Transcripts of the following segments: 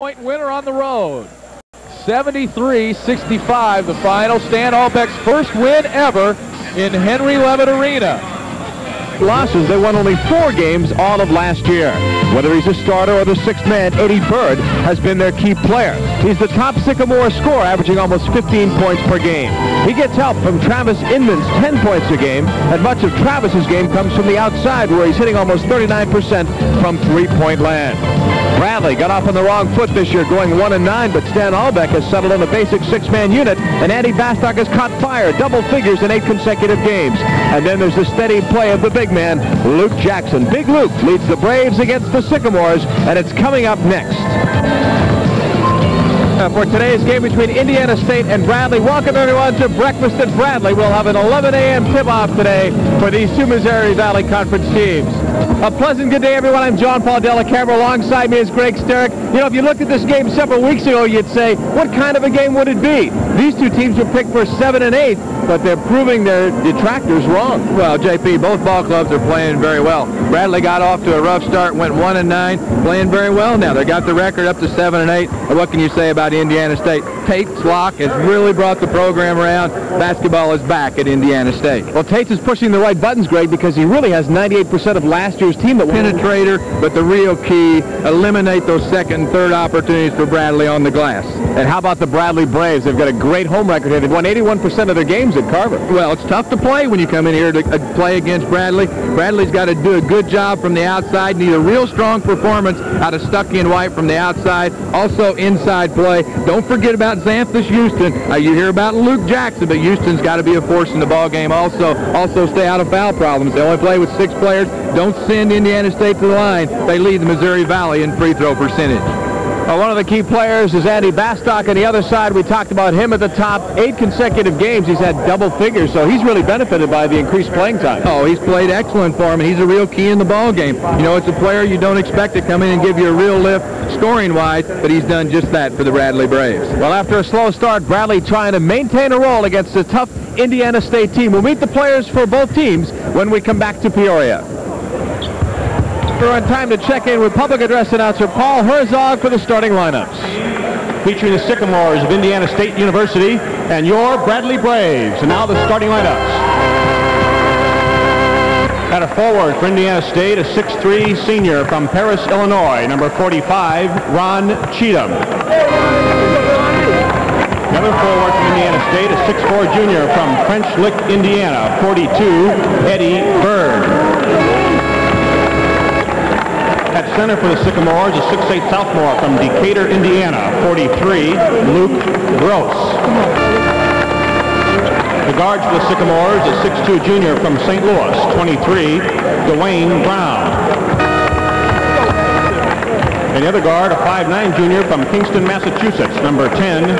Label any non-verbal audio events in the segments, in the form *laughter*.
point winner on the road. 73-65 the final. Stan Albeck's first win ever in Henry Levitt Arena. Losses, they won only four games all of last year. Whether he's a starter or the sixth man, Eddie Bird has been their key player. He's the top Sycamore scorer, averaging almost 15 points per game. He gets help from Travis Inman's 10 points a game, and much of Travis's game comes from the outside, where he's hitting almost 39% from three-point land. Bradley got off on the wrong foot this year, going 1 and 9, but Stan Albeck has settled in a basic six-man unit, and Andy Bastock has caught fire, double figures in eight consecutive games. And then there's the steady play of the big man, Luke Jackson. Big Luke leads the Braves against the Sycamores, and it's coming up next. Uh, for today's game between Indiana State and Bradley. Welcome everyone to Breakfast at Bradley. We'll have an 11 a.m. tip-off today for these two Missouri Valley Conference teams. A pleasant good day, everyone. I'm John Paul Dellacamera. Alongside me is Greg Starrick. You know, if you looked at this game several weeks ago, you'd say, what kind of a game would it be? These two teams were picked for 7 and 8, but they're proving their detractors wrong. Well, JP, both ball clubs are playing very well. Bradley got off to a rough start, went 1 and 9, playing very well now. They got the record up to 7 and 8. What can you say about Indiana State? Tates Locke has really brought the program around. Basketball is back at Indiana State. Well, Tate is pushing the right buttons, Greg, because he really has 98% of last year's team that penetrator, but the real key, eliminate those second and third opportunities for Bradley on the glass. And how about the Bradley Braves? They've got a great home record here. They've won 81% of their games at Carver. Well, it's tough to play when you come in here to uh, play against Bradley. Bradley's got to do a good job from the outside, need a real strong performance out of Stuckey and White from the outside. Also inside play. Don't forget about Xanthus Houston. Uh, you hear about Luke Jackson, but Houston's got to be a force in the ball game. Also, also stay out of foul problems. They only play with six players. Don't send Indiana State to the line. They lead the Missouri Valley in free throw percentage. Well, one of the key players is Andy Bastock. On the other side, we talked about him at the top. Eight consecutive games, he's had double figures, so he's really benefited by the increased playing time. Oh, he's played excellent for him, and he's a real key in the ball game. You know, it's a player you don't expect to come in and give you a real lift scoring-wise, but he's done just that for the Bradley Braves. Well, after a slow start, Bradley trying to maintain a roll against a tough Indiana State team. We'll meet the players for both teams when we come back to Peoria. We're on time to check in with public address announcer Paul Herzog for the starting lineups. Featuring the Sycamores of Indiana State University and your Bradley Braves. And now the starting lineups. At a forward for Indiana State, a 6'3 senior from Paris, Illinois, number 45, Ron Cheatham. Another forward from Indiana State, a 6'4 junior from French Lick, Indiana, 42, Eddie Bird. Center for the Sycamores, a 6'8 sophomore from Decatur, Indiana, 43, Luke Gross. The guard for the Sycamores, a 6'2 junior from St. Louis, 23, Dwayne Brown. And the other guard, a 5'9 junior from Kingston, Massachusetts, number 10,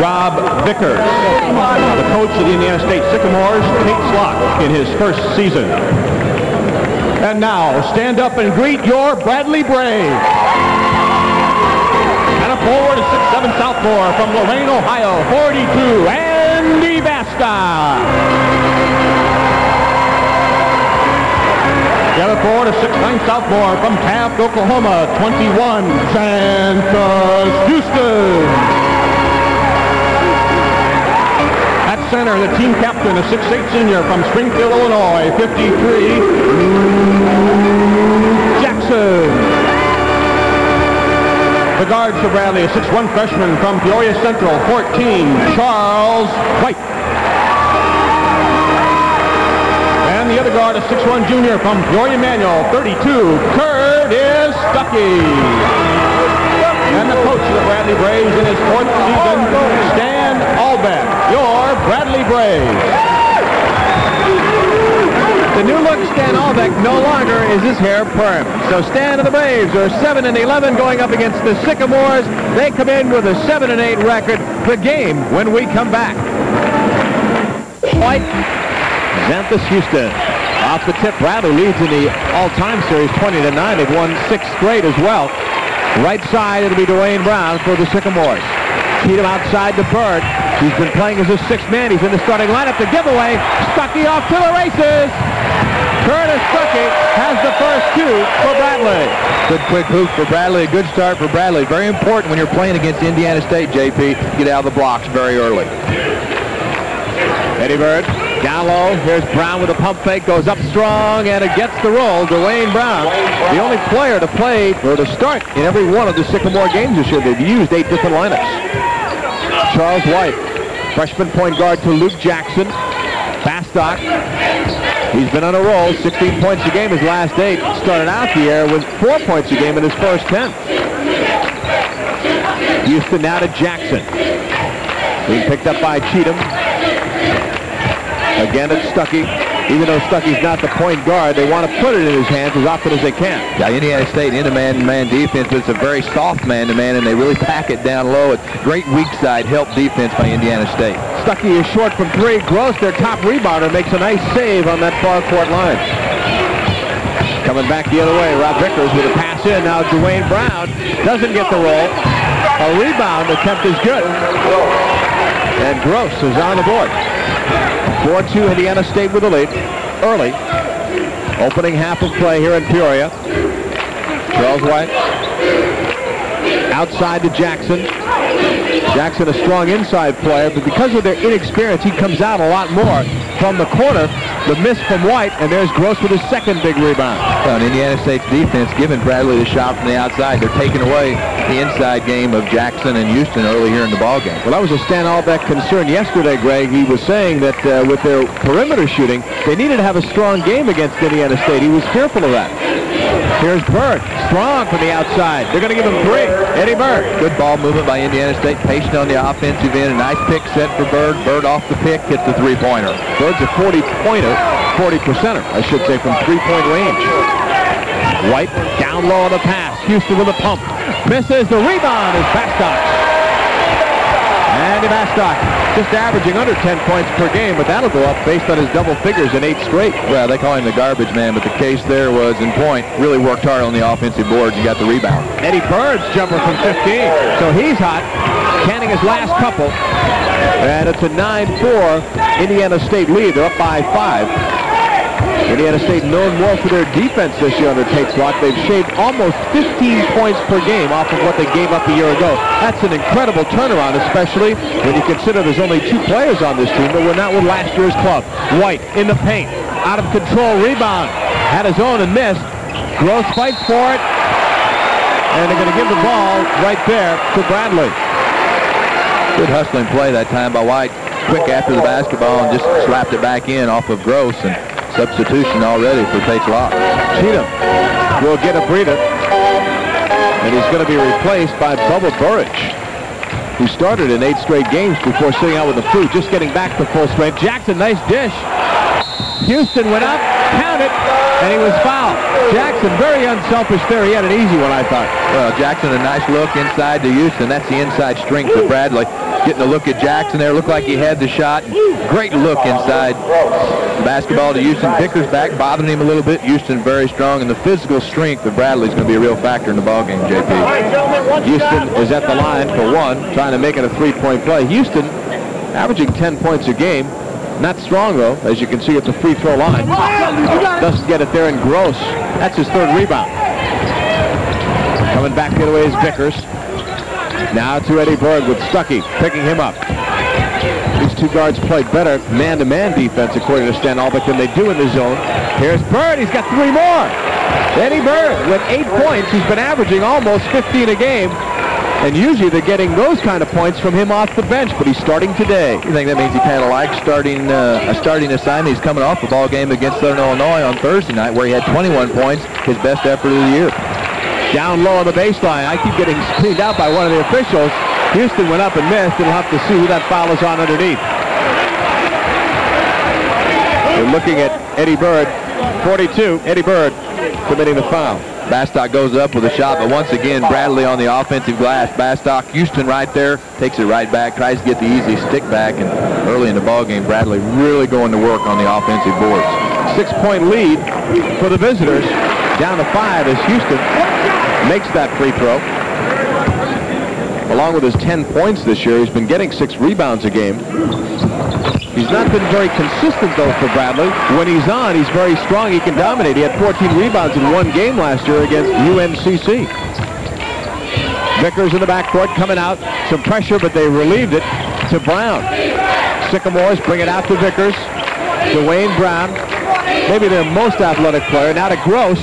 Rob Vickers. The coach of the Indiana State Sycamores, Tates Locke, in his first season. And now, stand up and greet your Bradley Braves. And a forward, 6'7 sophomore from Lorain, Ohio, 42, Andy Basta. The other forward, a 6'9 sophomore from Taft, Oklahoma, 21, Xanthus Houston. Center, the team captain, a 6'8 senior from Springfield, Illinois, 53, Jackson. The guards for Bradley, a 6'1 freshman from Peoria Central, 14, Charles White. And the other guard, a 6'1 junior from Peoria Manual, 32, Curtis Stuckey. And the coach of the Bradley Braves in his fourth season, Stan Albeck, your Bradley Braves. The new look Stan Albeck no longer is his hair perm. So Stan and the Braves are 7 and 11 going up against the Sycamores. They come in with a 7 and 8 record. The game when we come back. White, Xanthus Houston. Off the tip, Bradley leads in the all-time series 20 to 9. They've won six straight as well. Right side, it'll be Dwayne Brown for the Sycamores. Cheatham outside to Bird. He's been playing as a sixth man. He's in the starting lineup. The giveaway. Stuckey off to the races. Curtis Stuckey has the first two for Bradley. Good quick hoop for Bradley. A good start for Bradley. Very important when you're playing against Indiana State, JP. Get out of the blocks very early. Eddie Bird down low. Here's Brown with a pump fake. Goes up strong, and it gets the roll. Dwayne Brown, the only player to play or to start in every one of the Sycamore games this year. They've used eight different lineups. Charles White, freshman point guard to Luke Jackson. Bastock, he's been on a roll. 16 points a game his last eight. Started out the year with four points a game in his first 10. Houston now to Jackson. Being picked up by Cheatham. Again, it's Stuckey. Even though Stuckey's not the point guard, they want to put it in his hands as often as they can. Yeah, Indiana State in a man-to-man defense, but it's a very soft man-to-man, and they really pack it down low. It's great weak side help defense by Indiana State. Stuckey is short from three. Gross, their top rebounder, makes a nice save on that far court line. Coming back the other way, Rob Vickers with a pass in. Now Dwayne Brown doesn't get the roll. A rebound attempt is good. And Gross is on the board. 4-2 Indiana State with the lead early. Opening half of play here in Peoria. Charles White outside to Jackson. Jackson a strong inside player, but because of their inexperience, he comes out a lot more from the corner. The miss from White, and there's Gross with his second big rebound. Well, Indiana State's defense giving Bradley the shot from the outside. They're taking away the inside game of Jackson and Houston early here in the ball game. Well, that was a Stan Albeck concern yesterday, Greg. He was saying that uh, with their perimeter shooting, they needed to have a strong game against Indiana State. He was fearful of that. Here's Bird, strong from the outside. They're going to give him three. Eddie Bird. Good ball movement by Indiana State. Patient on the offensive end. A nice pick set for Bird. Bird off the pick, hits the three-pointer. Bird's a 40-pointer, 40-percenter, I should say, from three-point range. White down low on the pass. Houston with a pump. Misses. The rebound is Bastock. Andy Bastock just averaging under 10 points per game, but that'll go up based on his double figures in eight straight. Well, they call him the garbage man, but the case there was in point. Really worked hard on the offensive boards and got the rebound. Eddie Bird's jumper from 15, so he's hot. Canning his last couple. And it's a 9-4 Indiana State lead. They're up by five. Indiana State known more for their defense this year under Tates Locke. They've shaved almost 15 points per game off of what they gave up a year ago. That's an incredible turnaround, especially when you consider there's only two players on this team that were not with last year's club. White in the paint, out of control, rebound, had his own and missed. Gross fights for it, and they're going to give the ball right there to Bradley. Good hustling play that time by White. Quick after the basketball and just slapped it back in off of Gross. And substitution already for Tate Locke. Cheatham will get a breather. And he's going to be replaced by Bubba Burridge, who started in eight straight games before sitting out with the flu, just getting back to full strength. Jackson, nice dish. Houston went up, counted, and he was fouled. Jackson, very unselfish there. He had an easy one, I thought. Well, Jackson, a nice look inside to Houston. That's the inside strength of Bradley. Getting a look at Jackson there. Looked like he had the shot. Great look inside. Basketball to Houston. Vickers back, bothering him a little bit. Houston very strong, and the physical strength of Bradley is going to be a real factor in the ballgame, JP. Houston is at the line for one, trying to make it a three-point play. Houston averaging 10 points a game. Not strong, though, as you can see it's a free throw line. Doesn't get it there in Gross. That's his third rebound. Coming back the other way is Vickers. Now to Eddie Bird with Stuckey picking him up. These two guards play better man-to-man defense, according to Stan Albeck, than they do in the zone. Here's Bird. He's got three more. Eddie Bird with eight points. He's been averaging almost 15 a game. And usually they're getting those kind of points from him off the bench, but he's starting today. You think that means he kind of likes starting uh, a starting assignment? He's coming off a ball game against Southern Illinois on Thursday night where he had 21 points, his best effort of the year. Down low on the baseline. I keep getting cleaned out by one of the officials. Houston went up and missed. We'll have to see who that foul is on underneath. We're looking at Eddie Bird, 42. Eddie Bird committing the foul. Bastock goes up with a shot, but once again, Bradley on the offensive glass. Bastock, Houston right there, takes it right back, tries to get the easy stick back, and early in the ball game, Bradley really going to work on the offensive boards. Six-point lead for the visitors. Down to five as Houston makes that free throw. Along with his 10 points this year, he's been getting six rebounds a game. He's not been very consistent, though, for Bradley. When he's on, he's very strong. He can dominate. He had 14 rebounds in one game last year against UNCC. Vickers in the backcourt coming out. Some pressure, but they relieved it to Brown. Sycamores bring it out to Vickers. Dwayne Brown, maybe their most athletic player. Now to Gross,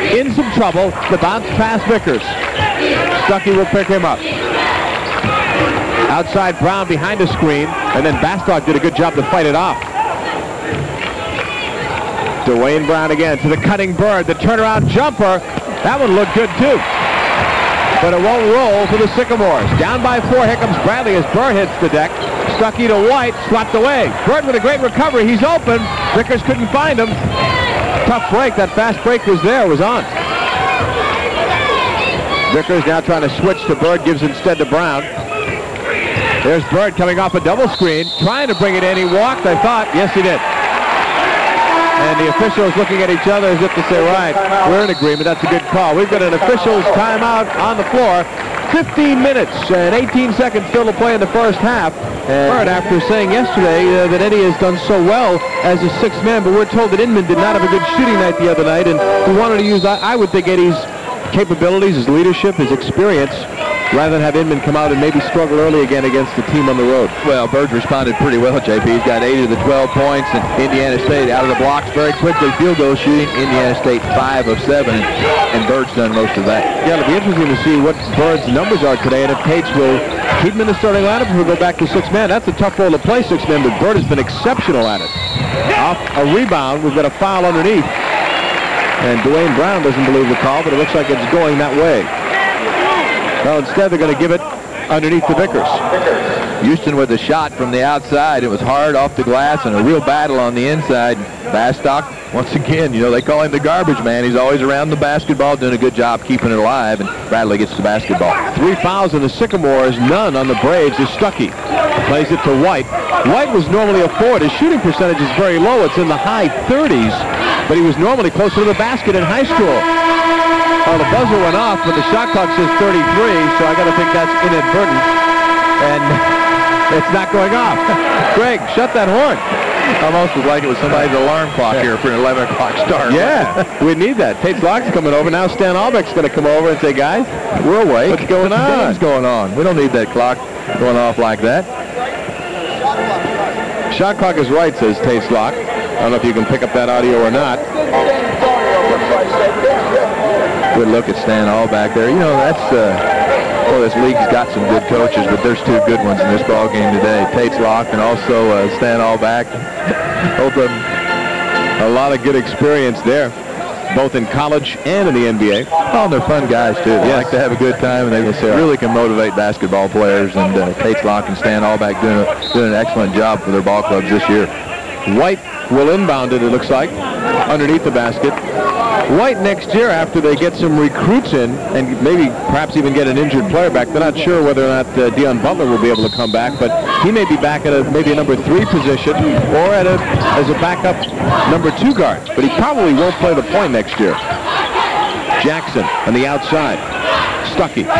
in some trouble. The bounce past Vickers. Stuckey will pick him up. Outside Brown behind the screen, and then Bastock did a good job to fight it off. Dwayne Brown again to the cutting bird, the turnaround jumper. That one looked good too. But it won't roll for the Sycamores. Down by four, here comes Bradley as Bird hits the deck. Stuckey to White, swept away. Bird with a great recovery. He's open. Vickers couldn't find him. Tough break. That fast break was there, was on. Vickers now trying to switch to Bird, gives instead to Brown. There's Bird coming off a double screen, trying to bring it in. He walked, I thought. Yes, he did. And the officials looking at each other as if to say, right, we're in agreement. That's a good call. We've got an officials timeout on the floor. 15 minutes and 18 seconds still to play in the first half. And after saying yesterday uh, that Eddie has done so well as a sixth man, but we're told that Inman did not have a good shooting night the other night, and we wanted to use, I, I would think, Eddie's capabilities, his leadership, his experience, rather than have Inman come out and maybe struggle early again against the team on the road. Well, Bird's responded pretty well, JP. He's got 8 of the 12 points, and Indiana State out of the blocks very quickly. Field goal shooting, Indiana State 5 of 7, and Bird's done most of that. Yeah, it'll be interesting to see what Bird's numbers are today, and if Tates will keep him in the starting lineup or go back to six men. That's a tough role to play six men, but Bird has been exceptional at it. Off a rebound, we've got a foul underneath. And Dwayne Brown doesn't believe the call, but it looks like it's going that way. Well, instead they're going to give it underneath the Vickers. Houston with a shot from the outside. It was hard off the glass and a real battle on the inside. Bastock, once again, you know, they call him the garbage man. He's always around the basketball, doing a good job keeping it alive, and Bradley gets the basketball. Three fouls in the Sycamores, none on the Braves is Stuckey. Plays it to White. White was normally a forward. His shooting percentage is very low. It's in the high 30s, but he was normally closer to the basket in high school. Well, the buzzer went off, but the shot clock says 33, so I got to think that's inadvertent. And *laughs* it's not going off. *laughs* Greg, shut that horn. Almost was like it was somebody's alarm clock here for an 11 o'clock start. *laughs* Yeah, we need that. Tates Locke's coming over. Now Stan Albeck's going to come over and say, guys, we're awake. What's going on? What's going on? We don't need that clock going off like that. Shot clock is right, says Tates Locke. I don't know if you can pick up that audio or not. Good look at Stan Albeck there. You know, that's, uh, well, this league's got some good coaches, but there's two good ones in this ball game today. Tates Locke and also uh, Stan Albeck. *laughs* Both of them, a lot of good experience there, both in college and in the NBA. Oh, and they're fun guys, too. They Yes. like to have a good time, and they Yes, really can motivate basketball players. And uh, Tates Locke and Stan Albeck doing, a, doing an excellent job for their ball clubs this year. White will inbound it, it looks like, underneath the basket. White next year, after they get some recruits in, and maybe perhaps even get an injured player back, they're not sure whether or not uh, Dion Butler will be able to come back, but he may be back at a, maybe a number three position or at a, as a backup number two guard. But he probably won't play the point next year. Jackson on the outside. Stuckey.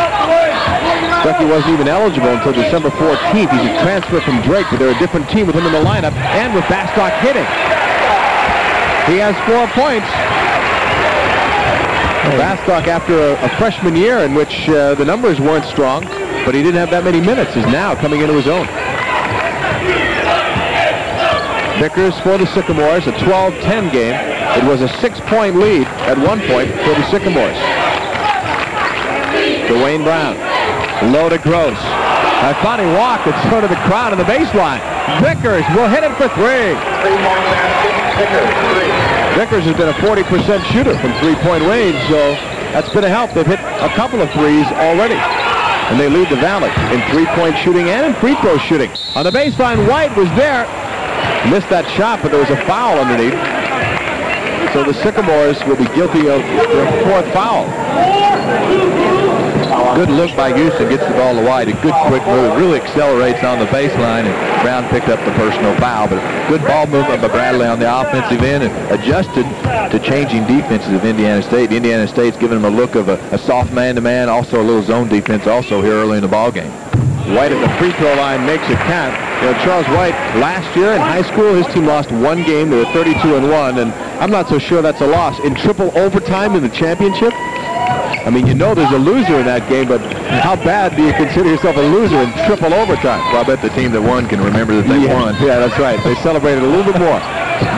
Stuckey wasn't even eligible until December 14th. He's a transfer from Drake, but they're a different team with him in the lineup, and with Bastock hitting. He has four points. Bastock, after a, a freshman year in which uh, the numbers weren't strong, but he didn't have that many minutes, is now coming into his own. Vickers for the Sycamores, a 12-10 game. It was a six-point lead at one point for the Sycamores. Dwayne Brown, low to Gross. I thought he walked. Sort of the crowd on the baseline. Vickers will hit it for three. Vickers has been a 40% shooter from three-point range, so that's been a help. They've hit a couple of threes already. And they lead the Valley in three-point shooting and in free throw shooting. On the baseline, White was there. Missed that shot, but there was a foul underneath. So the Sycamores will be guilty of their fourth foul. Good look by Houston, gets the ball to White. A good quick move, really accelerates on the baseline, and Brown picked up the personal foul. But good ball movement by Bradley on the offensive end and adjusted to changing defenses of Indiana State. Indiana State's giving them a look of a, a soft man-to-man, also a little zone defense also here early in the ball game. White at the free throw line makes it count. You know, Charles White, last year in high school, his team lost one game. They were 32 and 1, and I'm not so sure that's a loss. In triple overtime in the championship, I mean, you know there's a loser in that game, but how bad do you consider yourself a loser in triple overtime? Well, I bet the team that won can remember that they yeah, won. Yeah, that's right. They celebrated a little bit more.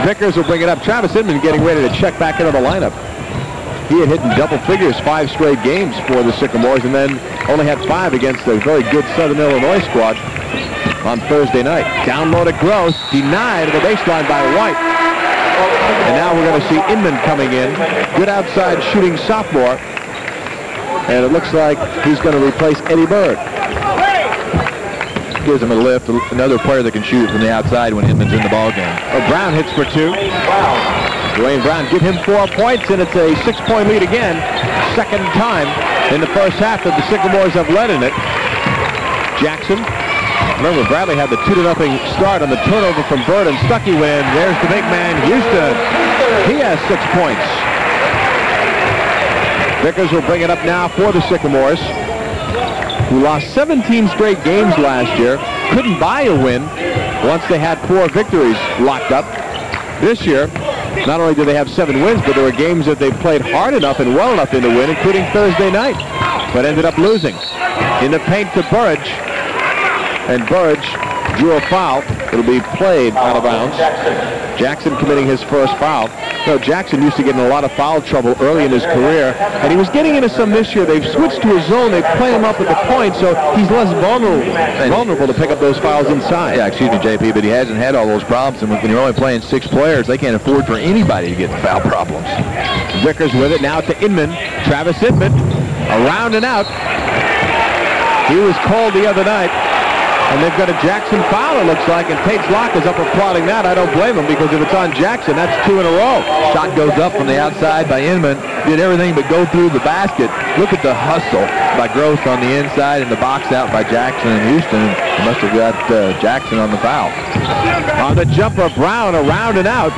Vickers will bring it up. Travis Inman getting ready to check back into the lineup. He had hit in double figures five straight games for the Sycamores and then only had five against a very good Southern Illinois squad on Thursday night. Down low to Gross, denied at the baseline by White. And now we're going to see Inman coming in. Good outside shooting sophomore. And it looks like he's going to replace Eddie Bird. Gives him a lift, another player that can shoot from the outside when Inman's in the ball game. Oh, Brown hits for two. Dwayne Brown give him four points, and it's a six-point lead again. Second time in the first half that the Sycamores have led in it. Jackson Remember, Bradley had the 2 to nothing start on the turnover from Bird, and Stuckey went. There's the big man, Houston. He has six points. Vickers will bring it up now for the Sycamores, who lost 17 straight games last year. Couldn't buy a win once they had four victories locked up. This year, not only did they have seven wins, but there were games that they played hard enough and well enough in to win, including Thursday night, but ended up losing. In the paint to Burridge, and Burridge drew a foul. It'll be played out of bounds. Jackson committing his first foul. You know, Jackson used to get in a lot of foul trouble early in his career, and he was getting into some this year. They've switched to a zone. They play him up at the point, so he's less vulnerable, vulnerable to pick up those fouls inside. Yeah, excuse me, JP, but he hasn't had all those problems. And when you're only playing six players, they can't afford for anybody to get foul problems. Vickers with it now to Inman. Travis Inman, around and out. He was called the other night. And they've got a Jackson foul, it looks like, and Tates Locke is up applauding that. I don't blame him because if it's on Jackson, that's two in a row. Shot goes up from the outside by Inman. Did everything but go through the basket. Look at the hustle by Gross on the inside and the box out by Jackson and Houston. They must have got uh, Jackson on the foul. On the jumper, Brown around and out.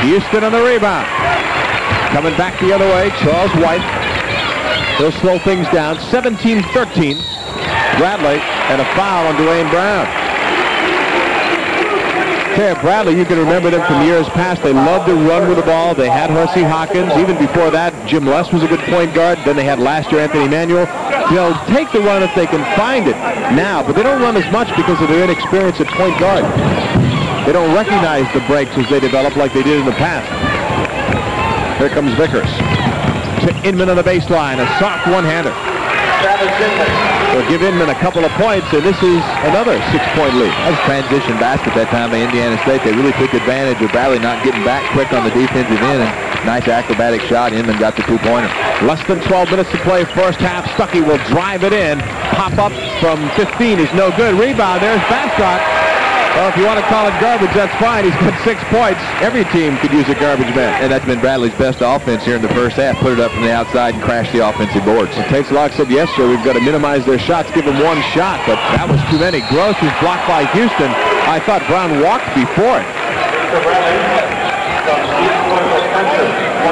Houston on the rebound. Coming back the other way, Charles White. He'll slow things down. 17-13. Bradley and a foul on Dwayne Brown. Okay, Bradley, you can remember them from years past. They loved to run with the ball. They had Hersey Hawkins. Even before that, Jim Les was a good point guard. Then they had last year Anthony Manuel. They'll take the run if they can find it now, but they don't run as much because of their inexperience at point guard. They don't recognize the breaks as they develop like they did in the past. Here comes Vickers. To Inman on the baseline, a soft one-hander. They'll give Inman a couple of points, and this is another six-point lead. That was transition basket that time by Indiana State. They really took advantage of Bradley not getting back quick on the defensive end. And nice acrobatic shot. Inman got the two-pointer. Less than 12 minutes to play first half. Stuckey will drive it in. Pop up from 15 is no good. Rebound. There's Bastock. Well, if you want to call it garbage, that's fine. He's got six points. Every team could use a garbage man. And that's been Bradley's best offense here in the first half. Put it up from the outside and crash the offensive boards. Well, Tates Locke said, yes, sir, we've got to minimize their shots, give them one shot, but that was too many. Gross was blocked by Houston. I thought Brown walked before it.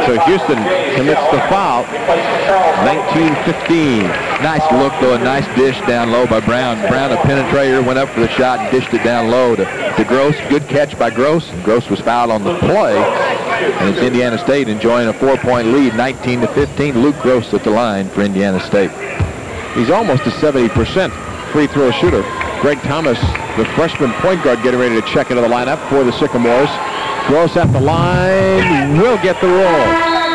So Houston commits the foul. 19-15. Nice look, though, a nice dish down low by Brown. Brown, a penetrator, went up for the shot and dished it down low to, to Gross. Good catch by Gross. Gross was fouled on the play. And it's Indiana State enjoying a four-point lead, 19-15. Luke Gross at the line for Indiana State. He's almost a 70% free throw shooter. Greg Thomas, the freshman point guard, getting ready to check into the lineup for the Sycamores. Gross at the line, will get the roll.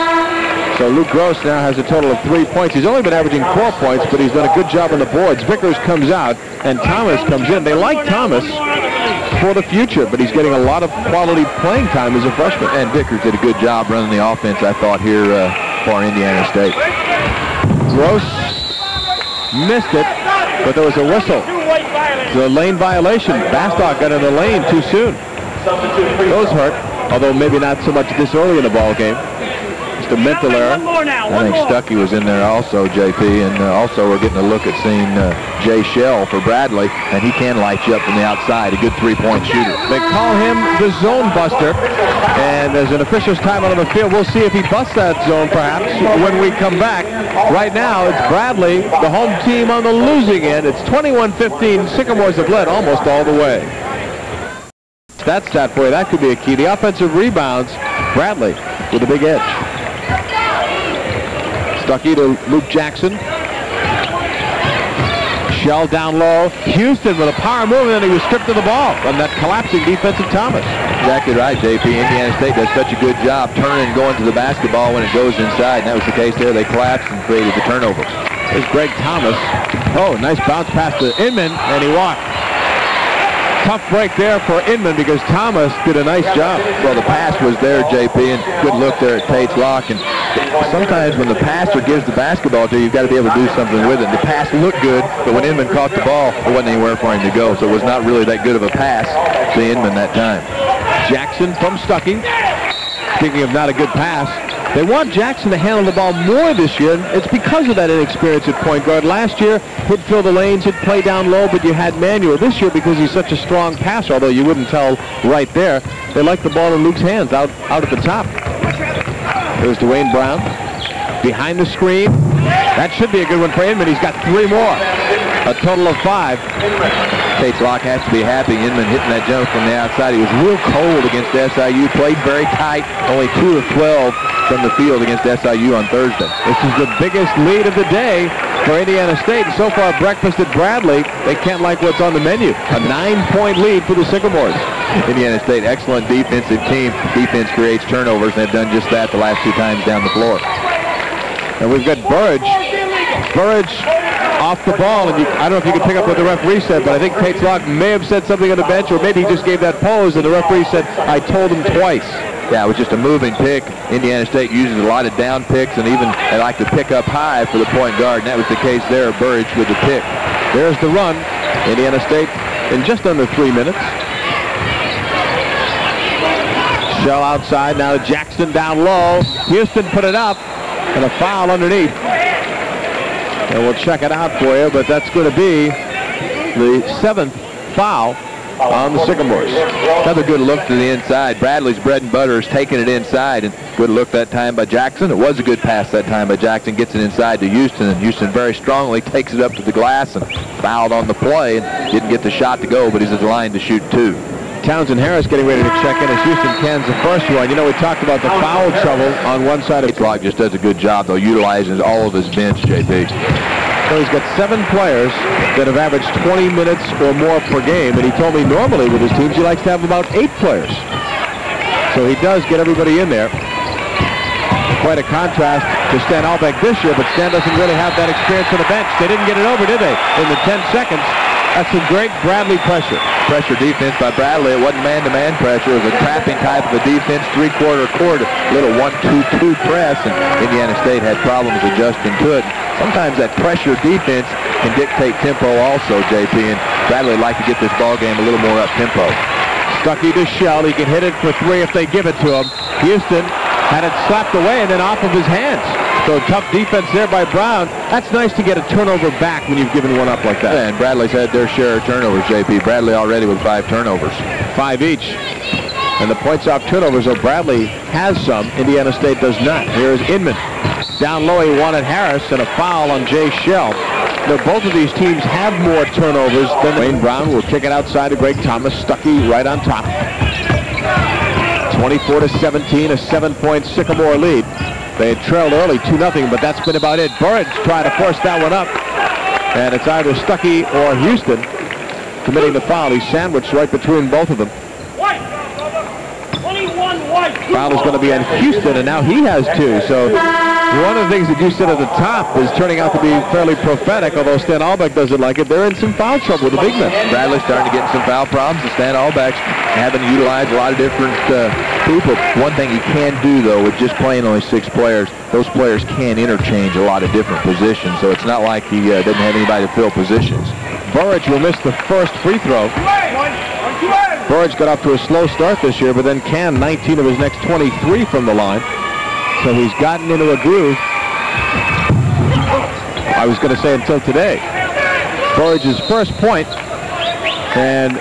So Luke Gross now has a total of three points. He's only been averaging four points, but he's done a good job on the boards. Vickers comes out, and Thomas comes in. They like Thomas for the future, but he's getting a lot of quality playing time as a freshman. And Vickers did a good job running the offense, I thought, here uh, for Indiana State. Gross missed it, but there was a whistle. The lane violation. Bastock got in the lane too soon. Those hurt, although maybe not so much this early in the ball game. A mental error. I think Stuckey was in there also, JP, and uh, also we're getting a look at seeing uh, Jay Shell for Bradley, and he can light you up from the outside, a good three-point shooter. They call him the zone buster, and as an official's time on the field, we'll see if he busts that zone perhaps when we come back. Right now, it's Bradley, the home team on the losing end. It's 21-15. Sycamores have led almost all the way. That's that you. That could be a key. The offensive rebounds, Bradley with a big edge. Stuckey to Luke Jackson. Shell down low. Houston with a power move, and he was stripped of the ball on that collapsing defensive Thomas. Exactly right, JP. Indiana State does such a good job turning going to the basketball when it goes inside, and that was the case there. They collapsed and created the turnover. There's Greg Thomas. Oh, nice bounce pass to Inman, and he walked. Tough break there for Inman because Thomas did a nice job. Well, the pass was there, JP, and good look there at Tates Locke. And sometimes when the passer gives the basketball to you, you've got to be able to do something with it. The pass looked good, but when Inman caught the ball, there wasn't anywhere for him to go. So it was not really that good of a pass to Inman that time. Jackson from Stuckey. Speaking of not a good pass, they want Jackson to handle the ball more this year. It's because of that inexperience at point guard. Last year, he'd fill the lanes, he'd play down low, but you had Manuel. This year, because he's such a strong passer, although you wouldn't tell right there, they like the ball in Luke's hands out, out at the top. There's Dwayne Brown behind the screen. That should be a good one for Inman. He's got three more. A total of five. Tates Locke has to be happy. Inman hitting that jump from the outside. He was real cold against SIU. Played very tight. Only 2 of 12 from the field against SIU on Thursday. This is the biggest lead of the day for Indiana State. And so far, breakfast at Bradley, they can't like what's on the menu. A nine-point lead for the Sycamores. Indiana State, excellent defensive team. Defense creates turnovers, and they've done just that the last two times down the floor. And we've got Burridge. Burridge off the ball, and you, I don't know if you can pick up what the referee said, but I think Tates Locke may have said something on the bench, or maybe he just gave that pose, and the referee said, I told him twice. Yeah, it was just a moving pick. Indiana State uses a lot of down picks, and even they like to pick up high for the point guard, and that was the case there, Burridge with the pick. There's the run. Indiana State in just under three minutes. Shell outside, now Jackson down low. Houston put it up, and a foul underneath. And we'll check it out for you, but that's going to be the seventh foul on the Sycamores. Another good look to the inside. Bradley's bread and butter is taking it inside, and good look that time by Jackson. It was a good pass that time by Jackson. Gets it inside to Houston, and Houston very strongly takes it up to the glass and fouled on the play and didn't get the shot to go, but he's at the line to shoot two. Townsend Harris getting ready to check in as Houston cans the first one. You know, we talked about the foul trouble on one side of Tates Locke just does a good job, though, utilizing all of his bench, JP. So he's got seven players that have averaged 20 minutes or more per game, and he told me normally with his teams he likes to have about eight players. So he does get everybody in there. Quite a contrast to Stan Albeck this year, but Stan doesn't really have that experience on the bench. They didn't get it over, did they, in the 10 seconds? That's some great Bradley pressure. Pressure defense by Bradley. It wasn't man-to-man pressure. It was a trapping type of a defense, three-quarter court, little one-two-two press, and Indiana State had problems adjusting to it. Sometimes that pressure defense can dictate tempo also, JP, and Bradley would like to get this ball game a little more up-tempo. Stuckey to Shell. He can hit it for three if they give it to him. Houston had it slapped away and then off of his hands. So tough defense there by Brown. That's nice to get a turnover back when you've given one up like that. Yeah, and Bradley's had their share of turnovers, JP. Bradley already with five turnovers. Five each. And the points off turnovers, though Bradley has some, Indiana State does not. Here's Inman. Down low, he wanted Harris, and a foul on Jay Shell. Now, both of these teams have more turnovers than Wayne Brown will kick it outside to Greg Thomas. Stuckey right on top. 24 to 17, a seven-point Sycamore lead. They had trailed early 2-0, but that's been about it. Burridge trying to force that one up. And it's either Stuckey or Houston committing the foul. He's sandwiched right between both of them. Foul is going to be on Houston, and now he has two. So one of the things that you said at the top is turning out to be fairly prophetic, although Stan Albeck doesn't like it. They're in some foul trouble with the big men. Bradley's starting to get in some foul problems, and Stan Albeck's having to utilize a lot of different uh, people. One thing he can do, though, with just playing only six players, those players can interchange a lot of different positions, so it's not like he uh, doesn't have anybody to fill positions. Burridge will miss the first free throw. Burridge got off to a slow start this year, but then can 19 of his next 23 from the line. So he's gotten into a groove. I was going to say until today. Burridge's first point, and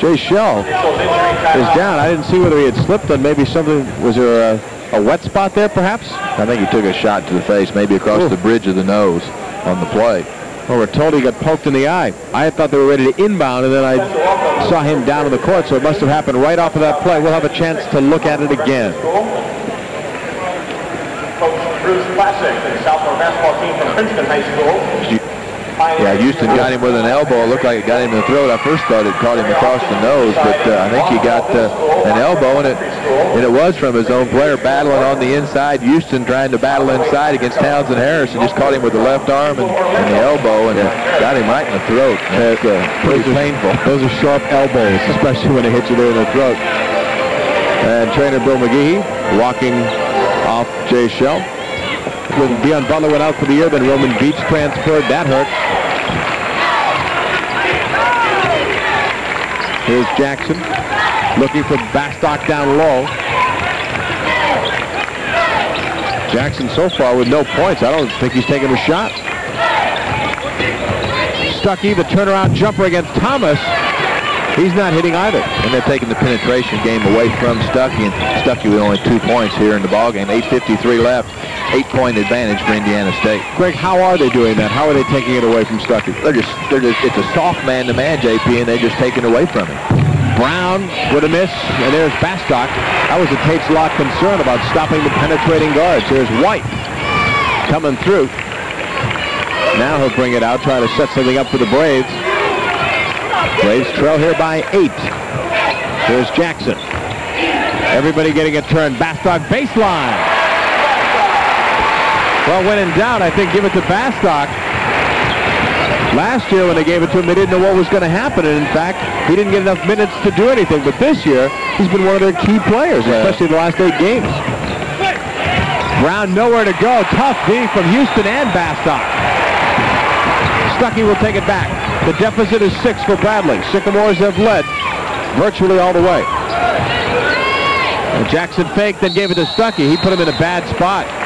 Jay Shell is down. I didn't see whether he had slipped on maybe something. Was there a, a wet spot there, perhaps? I think he took a shot to the face, maybe across Ooh. the bridge of the nose on the play. Well, we're told he got poked in the eye. I thought they were ready to inbound, and then I saw him down in the court, so it must have happened right off of that play. We'll have a chance to look at it again. Coach Bruce Classic, the sophomore basketball team from Princeton High School. Yeah, Houston got him with an elbow. It looked like it got him in the throat. I first thought it caught him across the nose, but uh, I think he got uh, an elbow, and it and it was from his own player battling on the inside. Houston trying to battle inside against Townsend Harris, and just caught him with the left arm and, and the elbow, and uh, got him right in the throat. That's uh, pretty Those are- painful. *laughs* Those are sharp elbows, especially when they hit you there in the throat. And trainer Bill McGee walking off Jay Shell. When Deion Butler went out for the year, then Roman Beach transferred. That hurt. Here's Jackson looking for Bastock down low. Jackson so far with no points. I don't think he's taking a shot. Stuckey, the turnaround jumper against Thomas. He's not hitting either. And they're taking the penetration game away from Stuckey, and Stuckey with only two points here in the ballgame. 8.53 left, eight-point advantage for Indiana State. Greg, how are they doing that? How are they taking it away from Stuckey? They're just, they're just, it's a soft man-to-man, JP, and they're just taking it away from him. Brown with a miss, and there's Bastock. That was a Tates Locke concern about stopping the penetrating guards. Here's White coming through. Now he'll bring it out, trying to set something up for the Braves. Braves trail here by eight. Here's Jackson. Everybody getting a turn. Bastock baseline. Well, when in doubt, I think give it to Bastock. Last year when they gave it to him, they didn't know what was going to happen. And in fact, he didn't get enough minutes to do anything. But this year, he's been one of their key players, especially in the last eight games. Brown nowhere to go. Tough D from Houston and Bastock. Stuckey will take it back. The deficit is six for Bradley. Sycamores have led virtually all the way. And Jackson faked, then gave it to Stuckey. He put him in a bad spot.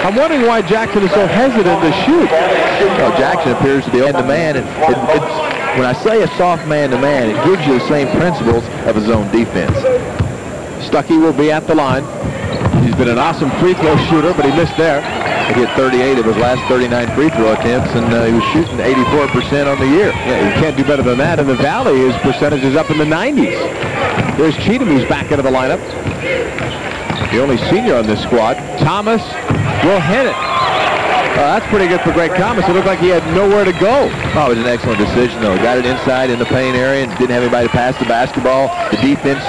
I'm wondering why Jackson is so hesitant to shoot. Well, Jackson appears to be man to man, and it, when I say a soft man to man, it gives you the same principles of a zone defense. Stuckey will be at the line. He's been an awesome free throw shooter, but he missed there. He hit 38 of his last 39 free throw attempts, and uh, he was shooting 84% on the year. Yeah, you can't do better than that. In the Valley, his percentage is up in the 90s. There's Cheatham, who's back into the lineup. The only senior on this squad. Thomas will hit it. Uh, that's pretty good for Greg Thomas. It looked like he had nowhere to go. Oh, it was an excellent decision, though. Got it inside in the paint area and didn't have anybody to pass the basketball. The defense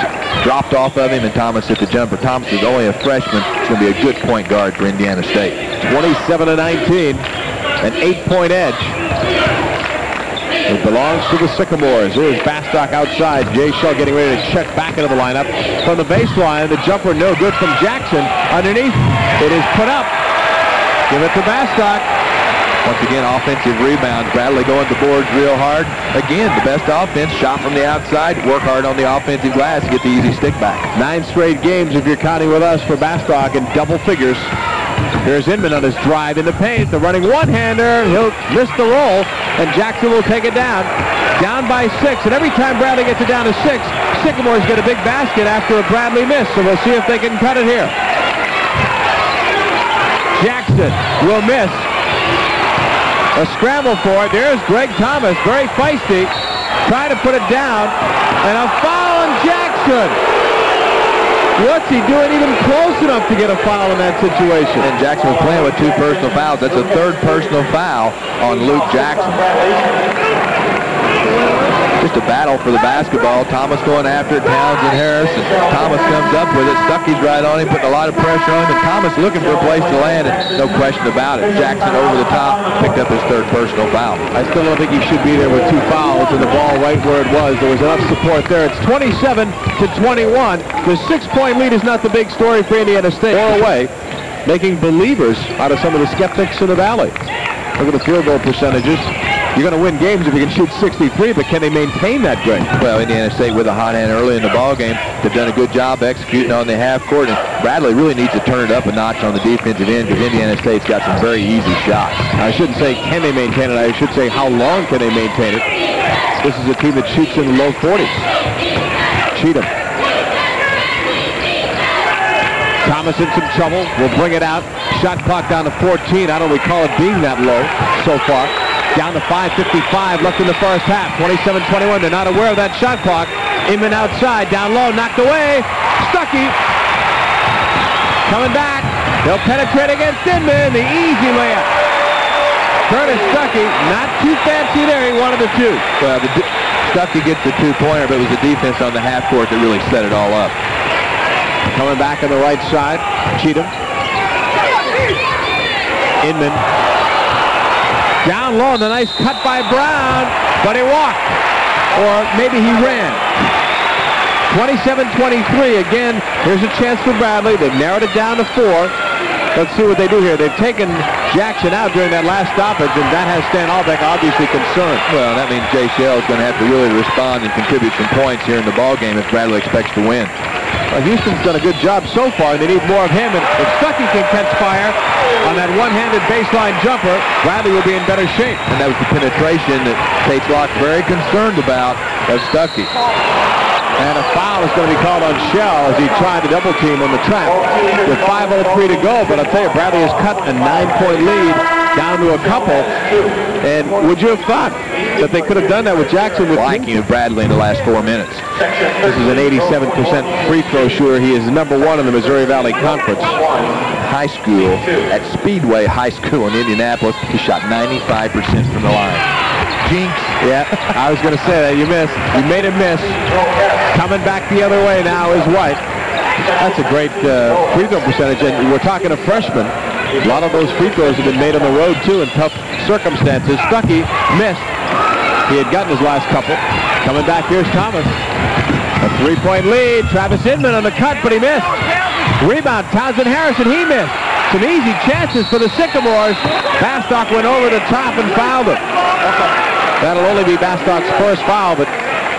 dropped off of him, and Thomas hit the jumper. Thomas is only a freshman. He's going to be a good point guard for Indiana State. 27 to 19, an eight-point edge. It belongs to the Sycamores. Here's Bastock outside. Jay Shell getting ready to check back into the lineup. From the baseline, the jumper no good from Jackson. Underneath, it is put up. Give it to Bastock. Once again, offensive rebounds. Bradley going to boards real hard. Again, the best offense, shot from the outside, work hard on the offensive glass, get the easy stick back. Nine straight games, if you're counting with us, for Bastock in double figures. Here's Inman on his drive in the paint. The running one-hander. He'll miss the roll, and Jackson will take it down. Down by six, and every time Bradley gets it down to six, Sycamores get a big basket after a Bradley miss, so we'll see if they can cut it here. Jackson will miss. A scramble for it. There's Greg Thomas, very feisty, trying to put it down, and a foul on Jackson. What's he doing even close enough to get a foul in that situation? And Jackson was playing with two personal fouls. That's a third personal foul on Luke Jackson. Just a battle for the basketball. Thomas going after it, Townsend Harris, and Thomas comes up with it. Stuckey's right on him, putting a lot of pressure on him, and Thomas looking for a place to land, and no question about it. Jackson over the top, picked up his third personal foul. I still don't think he should be there with two fouls and the ball right where it was. There was enough support there. It's 27 to 21. The six-point lead is not the big story for Indiana State. Or away, making believers out of some of the skeptics in the Valley. Look at the field goal percentages. You're going to win games if you can shoot 63, but can they maintain that grade? Well, Indiana State with a hot hand early in the ball game. They've done a good job executing on the half court, and Bradley really needs to turn it up a notch on the defensive end because Indiana State's got some very easy shots. I shouldn't say can they maintain it. I should say how long can they maintain it. This is a team that shoots in the low 40s. Cheatham. Thomas in some trouble. We'll bring it out. Shot clock down to 14. I don't recall it being that low so far. Down to 5.55 left in the first half. 27-21. They're not aware of that shot clock. Inman outside. Down low. Knocked away. Stuckey. Coming back. They'll penetrate against Inman. The easy layup. Curtis Stuckey, not too fancy there. He wanted the two. Well, the Stuckey gets the two-pointer, but it was the defense on the half court that really set it all up. Coming back on the right side, Cheatham. Inman. Down low, a nice cut by Brown, but he walked. Or maybe he ran. 27-23. Again, here's a chance for Bradley. They've narrowed it down to four. Let's see what they do here. They've taken Jackson out during that last stoppage, and that has Stan Albeck obviously concerned. Well, that means Jay Shell is going to have to really respond and contribute some points here in the ball game if Bradley expects to win. Well, Houston's done a good job so far, and they need more of him. And if Stuckey can catch fire on that one-handed baseline jumper, Bradley will be in better shape. And that was the penetration that Tates Locke very concerned about of Stuckey. And a foul is going to be called on Shell as he tried to double team on the trap with 5.03 to go. But I'll tell you, Bradley has cut a nine-point lead down to a couple. And would you have thought that they could have done that with Jackson with Liking of Bradley in the last four minutes. This is an 87% free throw shooter. He is number one in the Missouri Valley Conference. High school, at Speedway High School in Indianapolis, he shot 95% from the line. Yeah, I was going to say that. You missed. You made him miss. Coming back the other way now is White. That's a great uh, free throw percentage. And we're talking a freshman. A lot of those free throws have been made on the road, too, in tough circumstances. Stuckey missed. He had gotten his last couple. Coming back, here's Thomas. A three-point lead. Travis Inman on the cut, but he missed. Rebound, Townsend Harrison, he missed. Some easy chances for the Sycamores. Bastock went over the top and fouled him. That'll only be Bastock's first foul, but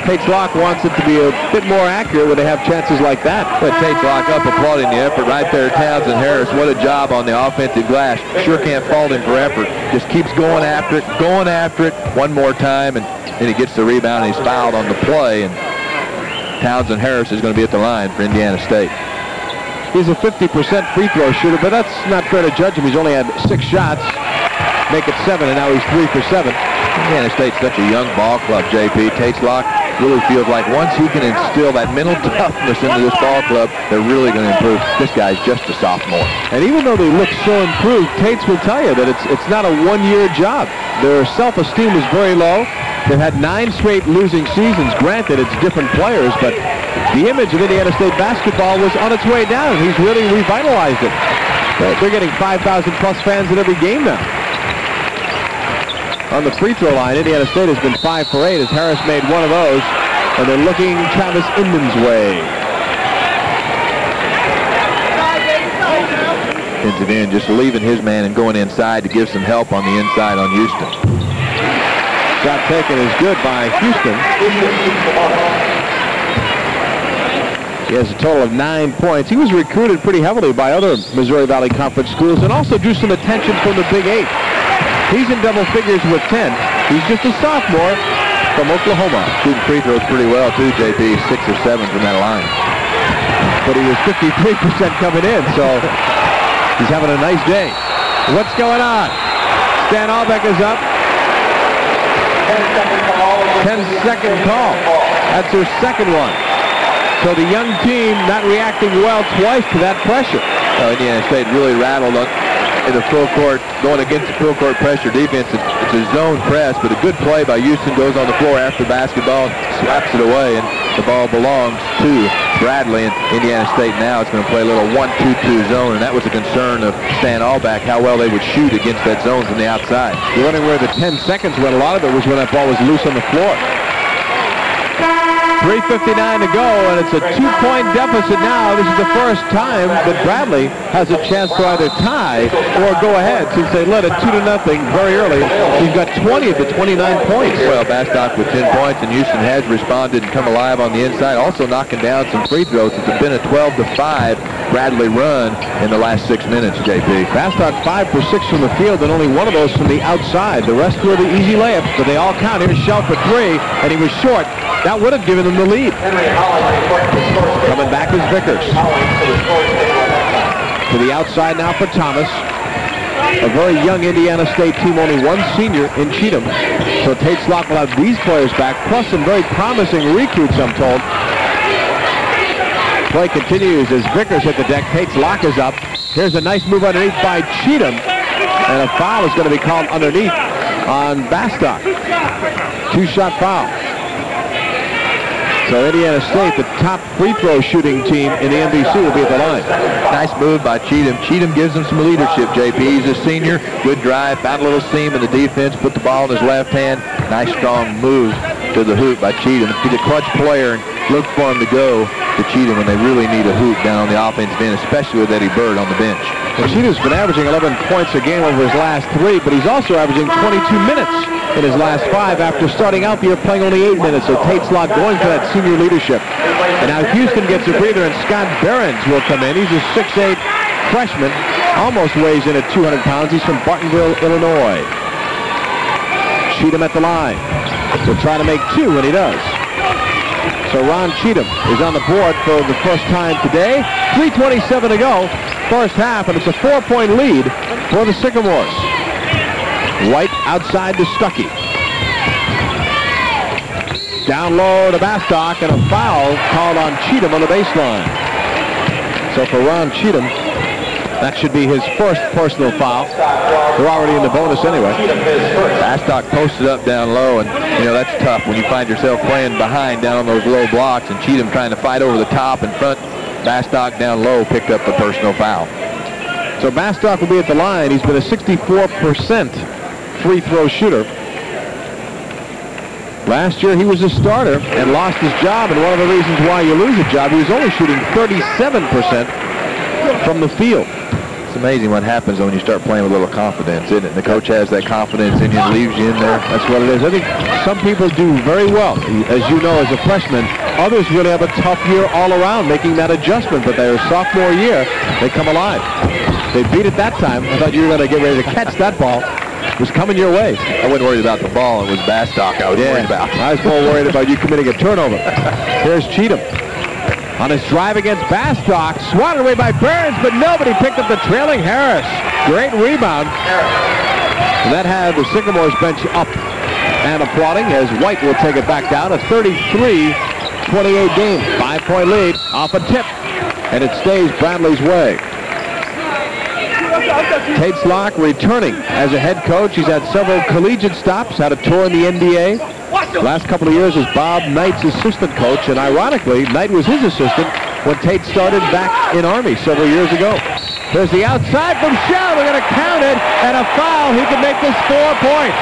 Tates Locke wants it to be a bit more accurate when they have chances like that. But Tates Locke up applauding the effort right there. Townsend Harris, what a job on the offensive glass. Sure can't fault him for effort. Just keeps going after it, going after it one more time, and then he gets the rebound and he's fouled on the play. And Townsend Harris is going to be at the line for Indiana State. He's a 50% free throw shooter, but that's not fair to judge him. He's only had six shots, make it seven, and now he's three for seven. Indiana State's such a young ball club, JP. Tates Locke really feels like once he can instill that mental *laughs* toughness into this ball club, they're really going to improve. This guy's just a sophomore. And even though they look so improved, Tates will tell you that it's it's not a one-year job. Their self-esteem is very low. They've had nine straight losing seasons. Granted, it's different players, but the image of Indiana State basketball was on its way down. He's really revitalized it. They're getting 5,000 plus fans at every game now. On the free throw line, Indiana State has been 5 for 8 as Harris made one of those, and they're looking Travis Inman's way. Pins in, just leaving his man and going inside to give some help on the inside on Houston. Shot taken is good by Houston. He has a total of nine points. He was recruited pretty heavily by other Missouri Valley Conference schools and also drew some attention from the Big Eight. He's in double figures with 10. He's just a sophomore from Oklahoma. Shooting free throws pretty well too, JP. Six or seven from that line. But he was 53% coming in, so he's having a nice day. What's going on? Stan Albeck is up. 10 second call. That's their second one. So the young team not reacting well twice to that pressure. Oh, Indiana State really rattled in the full court, going against the full court pressure defense. It's, it's a zone press, but a good play by Houston goes on the floor after basketball, slaps it away, and the ball belongs to Bradley. And Indiana State now is going to play a little 1-2-2 zone, and that was a concern of Stan Albeck, how well they would shoot against that zone from the outside. You're wondering where the 10 seconds went. A lot of it was when that ball was loose on the floor. 3.59 to go, and it's a two-point deficit now. This is the first time that Bradley has a chance to either tie or go ahead since they led it 2 to nothing very early. He's got 20 of the 29 points. Well, Bastock with 10 points, and Houston has responded and come alive on the inside, also knocking down some free throws. It's been a 12 to 5 Bradley run in the last six minutes, JP. Bastock 5 for 6 from the field, and only one of those from the outside. The rest were the easy layups, but they all count. Here's Shell for three, and he was short. That would have given them the lead. Coming back is Vickers. To the outside now for Thomas. A very young Indiana State team, only one senior in Cheatham. So Tates Locke will have these players back, plus some very promising recruits, I'm told. Play continues as Vickers hit the deck. Tates Locke is up. Here's a nice move underneath by Cheatham. And a foul is going to be called underneath on Bastock. Two-shot foul. So Indiana State, the top free throw shooting team in the MVC, will be at the line. Nice move by Cheatham. Cheatham gives him some leadership, JP. He's a senior. Good drive. Found a little seam in the defense. Put the ball in his left hand. Nice strong move to the hoop by Cheatham. He's a clutch player and look for him to go to Cheatham when they really need a hoop down on the offensive end, especially with Eddie Bird on the bench. Well, Cheatham's been averaging 11 points a game over his last three, but he's also averaging 22 minutes in his last five after starting out the year playing only eight minutes. So Tates Locke going for that senior leadership. And now Houston gets a breather, and Scott Behrens will come in. He's a 6'8 freshman, almost weighs in at 200 pounds. He's from Bartonville, Illinois. Cheatham at the line. Will try to make two when he does. So Ron Cheatham is on the board for the first time today. 3.27 to go, first half, and it's a four-point lead for the Sycamores. White outside to Stuckey. Down low to Bastock, and a foul called on Cheatham on the baseline. So for Ron Cheatham, that should be his first personal foul. They're already in the bonus anyway. Bastock posted up down low, and, you know, that's tough when you find yourself playing behind down on those low blocks, and Cheatham trying to fight over the top in front. Bastock down low picked up the personal foul. So Bastock will be at the line. He's been a 64% free throw shooter. Last year he was a starter and lost his job, and one of the reasons why you lose a job, he was only shooting 37% from the field. It's amazing what happens when you start playing with a little confidence, isn't it? The coach has that confidence in you and leaves you in there. That's what it is. I think some people do very well, as you know, as a freshman. Others really have a tough year all around making that adjustment, but their sophomore year, they come alive. They beat it that time. I thought you were going to get ready to catch that ball. It was coming your way. I wasn't worried about the ball. It was Bastock I was Yeah, worried about. I was more worried about you committing a turnover. *laughs* Here's Cheatham. On his drive against Bastock, swatted away by Burns, but nobody picked up the trailing Harris. Great rebound. And that had the Sycamores bench up and applauding as White will take it back down. A 33-28 game. Five-point lead off a tip. And it stays Bradley's way. Tates Locke returning as a head coach. He's had several collegiate stops, had a tour in the NBA. Last couple of years as Bob Knight's assistant coach, and ironically, Knight was his assistant when Tate started back in Army several years ago. There's the outside from Shell. We're going to count it, and a foul. He can make this four points.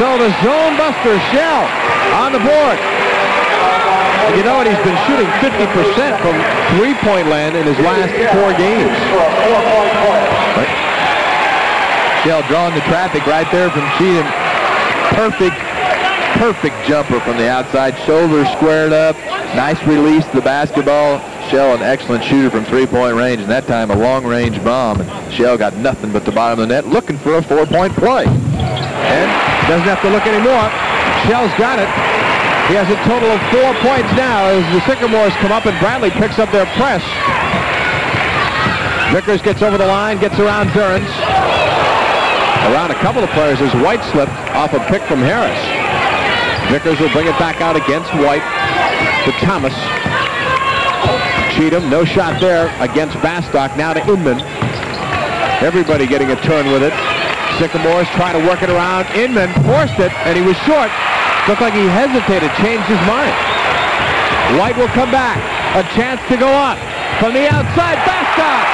So the zone buster, Shell, on the board. And you know what? He's been shooting 50% from three-point land in his last four games. Shell drawing the traffic right there from Cheatham. Perfect, perfect jumper from the outside. Shoulders squared up. Nice release to the basketball. Shell, an excellent shooter from three-point range, and that time a long-range bomb. And Shell got nothing but the bottom of the net, looking for a four-point play. And doesn't have to look anymore. Shell's got it. He has a total of four points now as the Sycamores come up and Bradley picks up their press. Vickers gets over the line, gets around Durrance. Around a couple of players as White slipped off a pick from Harris. Vickers will bring it back out against White to Thomas. Cheatham, no shot there against Bastock. Now to Inman. Everybody getting a turn with it. Sycamores trying to work it around. Inman forced it, and he was short. Looked like he hesitated, changed his mind. White will come back. A chance to go up. From the outside, Bastock.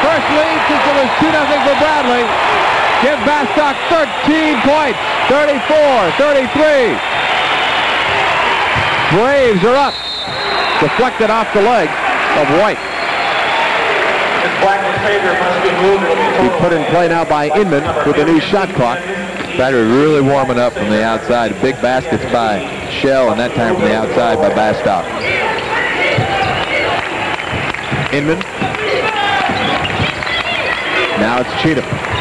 First lead since it was 2-0 for Bradley. Give Bastock 13 points. 34, 33. Braves are up. Deflected off the leg of White. He put in play now by Inman with a new shot clock. Battery really warming up from the outside. Big baskets by Shell, and that time from the outside by Bastock. Inman. Now it's Cheatham.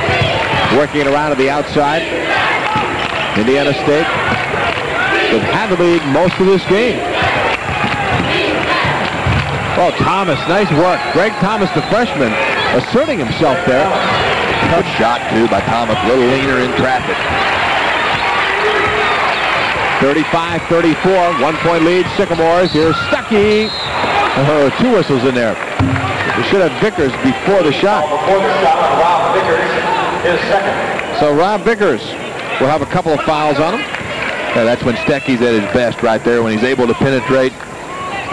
Working it around to the outside. Indiana State has had the lead most of this game. Oh, Thomas, nice work. Greg Thomas, the freshman, asserting himself there. Tough shot, too, by Thomas. A little leaner in traffic. 35-34, one-point lead, Sycamores. Here's Stuckey. Oh, two whistles in there. We should have Vickers before the shot. Before the shot, Rob Vickers is second. So Rob Vickers will have a couple of fouls on him. That's when Stuckey's at his best right there, when he's able to penetrate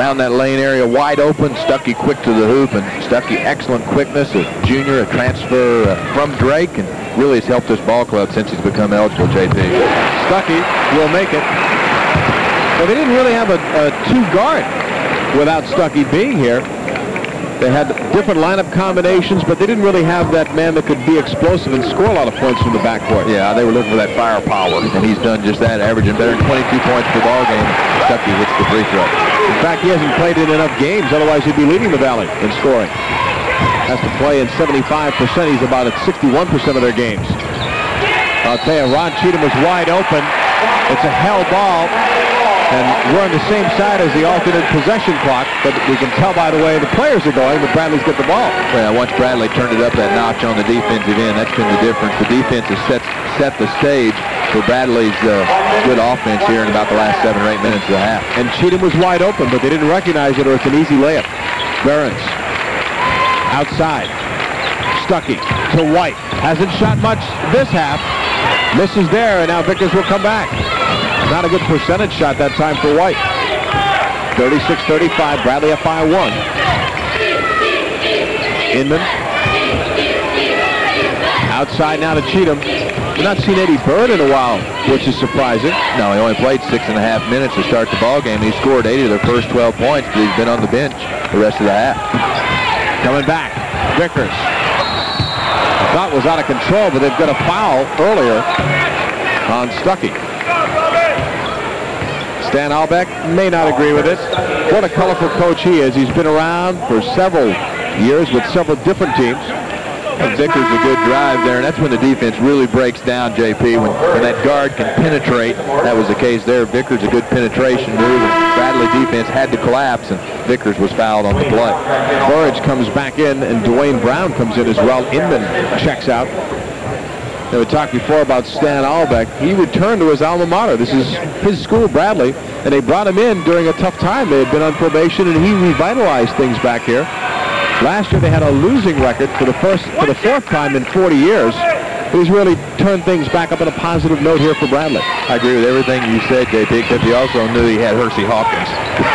found that lane area wide open. Stuckey quick to the hoop, and Stuckey excellent quickness. A junior, a transfer uh, from Drake, and really has helped this ball club since he's become eligible, JP. Stuckey will make it. Well, they didn't really have a, a two guard without Stuckey being here. They had different lineup combinations, but they didn't really have that man that could be explosive and score a lot of points from the backcourt. Yeah, they were looking for that firepower, and he's done just that, averaging better than 22 points per ball game. Stuckey hits the free throw. In fact, he hasn't played in enough games, otherwise he'd be leading the Valley in scoring. Has to play in 75%. He's about at 61% of their games. I'll tell you, Ron Cheatham was wide open. It's a hell ball. And we're on the same side as the alternate possession clock, but we can tell by the way the players are going that Bradley's got the ball. Well, once Bradley turned it up that notch on the defensive end, that's been the difference. The defense has set, set the stage for Bradley's uh, good offense here in about the last seven or eight minutes of the half. And Cheatham was wide open, but they didn't recognize it or it's an easy layup. Behrens outside. Stuckey to White. Hasn't shot much this half. Misses there, and now Vickers will come back. Not a good percentage shot that time for White. 36-35, Bradley up by one. Inman. Outside now to Cheatham. We've not seen Eddie Bird in a while, which is surprising. No, he only played six and a half minutes to start the ball game. He scored 80 of the first 12 points, but he's been on the bench the rest of the half. Coming back, Vickers. I thought was out of control, but they've got a foul earlier on Stuckey. Stan Albeck may not agree with it. What a colorful coach he is. He's been around for several years with several different teams. And Vickers a good drive there, and that's when the defense really breaks down, JP, when, when that guard can penetrate. That was the case there. Vickers a good penetration move, and Bradley defense had to collapse, and Vickers was fouled on the play. Burridge comes back in, and Dwayne Brown comes in as well. Inman checks out. Now, we talked before about Stan Albeck. He returned to his alma mater. This is his school, Bradley, and they brought him in during a tough time. They had been on probation, and he revitalized things back here. Last year they had a losing record for the first, for the fourth time in 40 years. He's really turned things back up on a positive note here for Bradley. I agree with everything you said, JP, except he also knew he had Hersey Hawkins.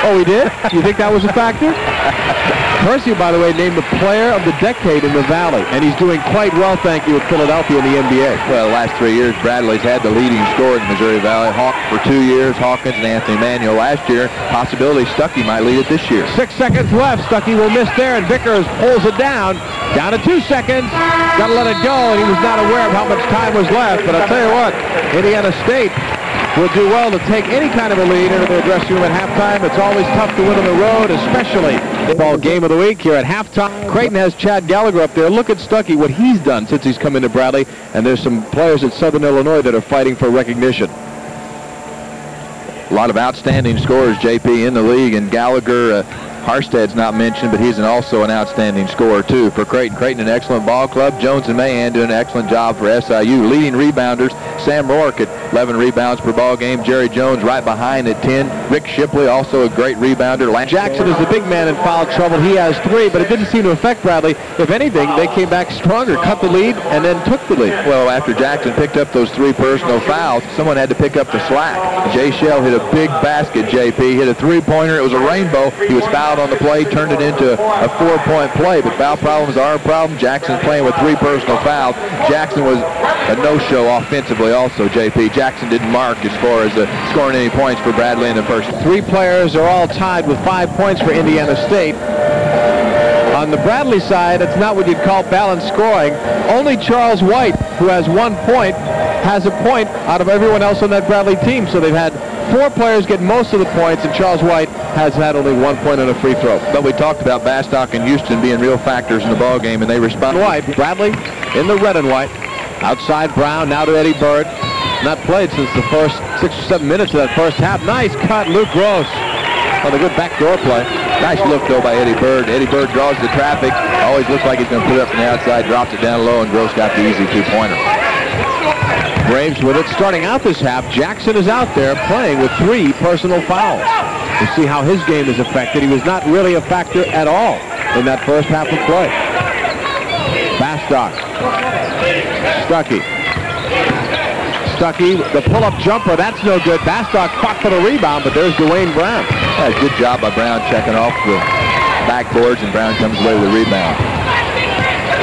Oh, he did? You think that was a factor? *laughs* Hersey, by the way, named the player of the decade in the Valley, and he's doing quite well, thank you, with Philadelphia in the NBA. Well, the last three years, Bradley's had the leading scorer in the Missouri Valley. Hawk for two years, Hawkins and Anthony Manuel last year. Possibility Stuckey might lead it this year. Six seconds left. Stuckey will miss there, and Vickers pulls it down. Down to two seconds. Got to let it go, and he was not aware of how much time was left. But I'll tell you what, Indiana State will do well to take any kind of a lead into their dressing room at halftime. It's always tough to win on the road, especially ball game of the week here at halftime. Creighton has Chad Gallagher up there. Look at Stuckey, what he's done since he's come into Bradley, and there's some players at Southern Illinois that are fighting for recognition. A lot of outstanding scorers, JP, in the league, and Gallagher, uh, Harstad's not mentioned, but he's an, also an outstanding scorer, too, for Creighton. Creighton, an excellent ball club. Jones and Mahan doing an excellent job for SIU. Leading rebounders, Sam Rourke at 11 rebounds per ball game. Jerry Jones right behind at 10. Rick Shipley, also a great rebounder. Lance Jackson is the big man in foul trouble. He has three, but it didn't seem to affect Bradley. If anything, they came back stronger, cut the lead, and then took the lead. Well, after Jackson picked up those three personal fouls, someone had to pick up the slack. Jay Shell hit a big basket, JP. Hit a three-pointer. It was a rainbow. He was fouled on the play, turned it into a four-point play. But foul problems are a problem. Jackson's playing with three personal fouls. Jackson was a no-show offensively also, JP. Jackson didn't mark as far as uh, scoring any points for Bradley in the first. Three players are all tied with five points for Indiana State. On the Bradley side, it's not what you'd call balanced scoring. Only Charles White, who has one point, has a point out of everyone else on that Bradley team. So they've had four players get most of the points, and Charles White has had only one point on a free throw. But we talked about Bastock and Houston being real factors in the ball game, and they respond. White, Bradley in the red and white. Outside Brown, now to Eddie Bird. Not played since the first six or seven minutes of that first half. Nice cut, Luke Gross. On a good backdoor play. Nice look, though, by Eddie Bird. Eddie Bird draws the traffic. Always looks like he's going to put it up from the outside, drops it down low, and Gross got the easy two-pointer. Braves with it. Starting out this half, Jackson is out there playing with three personal fouls. To see how his game is affected. He was not really a factor at all in that first half of play. Bastock. Stuckey. Stuckey, the pull-up jumper, that's no good. Bastock fought for the rebound, but there's Dwayne Brown. Yeah, good job by Brown checking off the backboards, and Brown comes away with the rebound.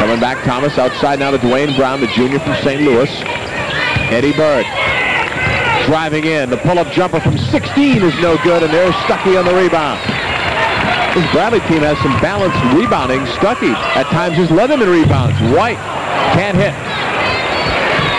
Coming back, Thomas outside now to Dwayne Brown, the junior from St. Louis. Eddie Bird driving in. The pull-up jumper from 16 is no good, and there's Stuckey on the rebound. This Bradley team has some balanced rebounding. Stuckey at times has led them in rebounds. White can't hit.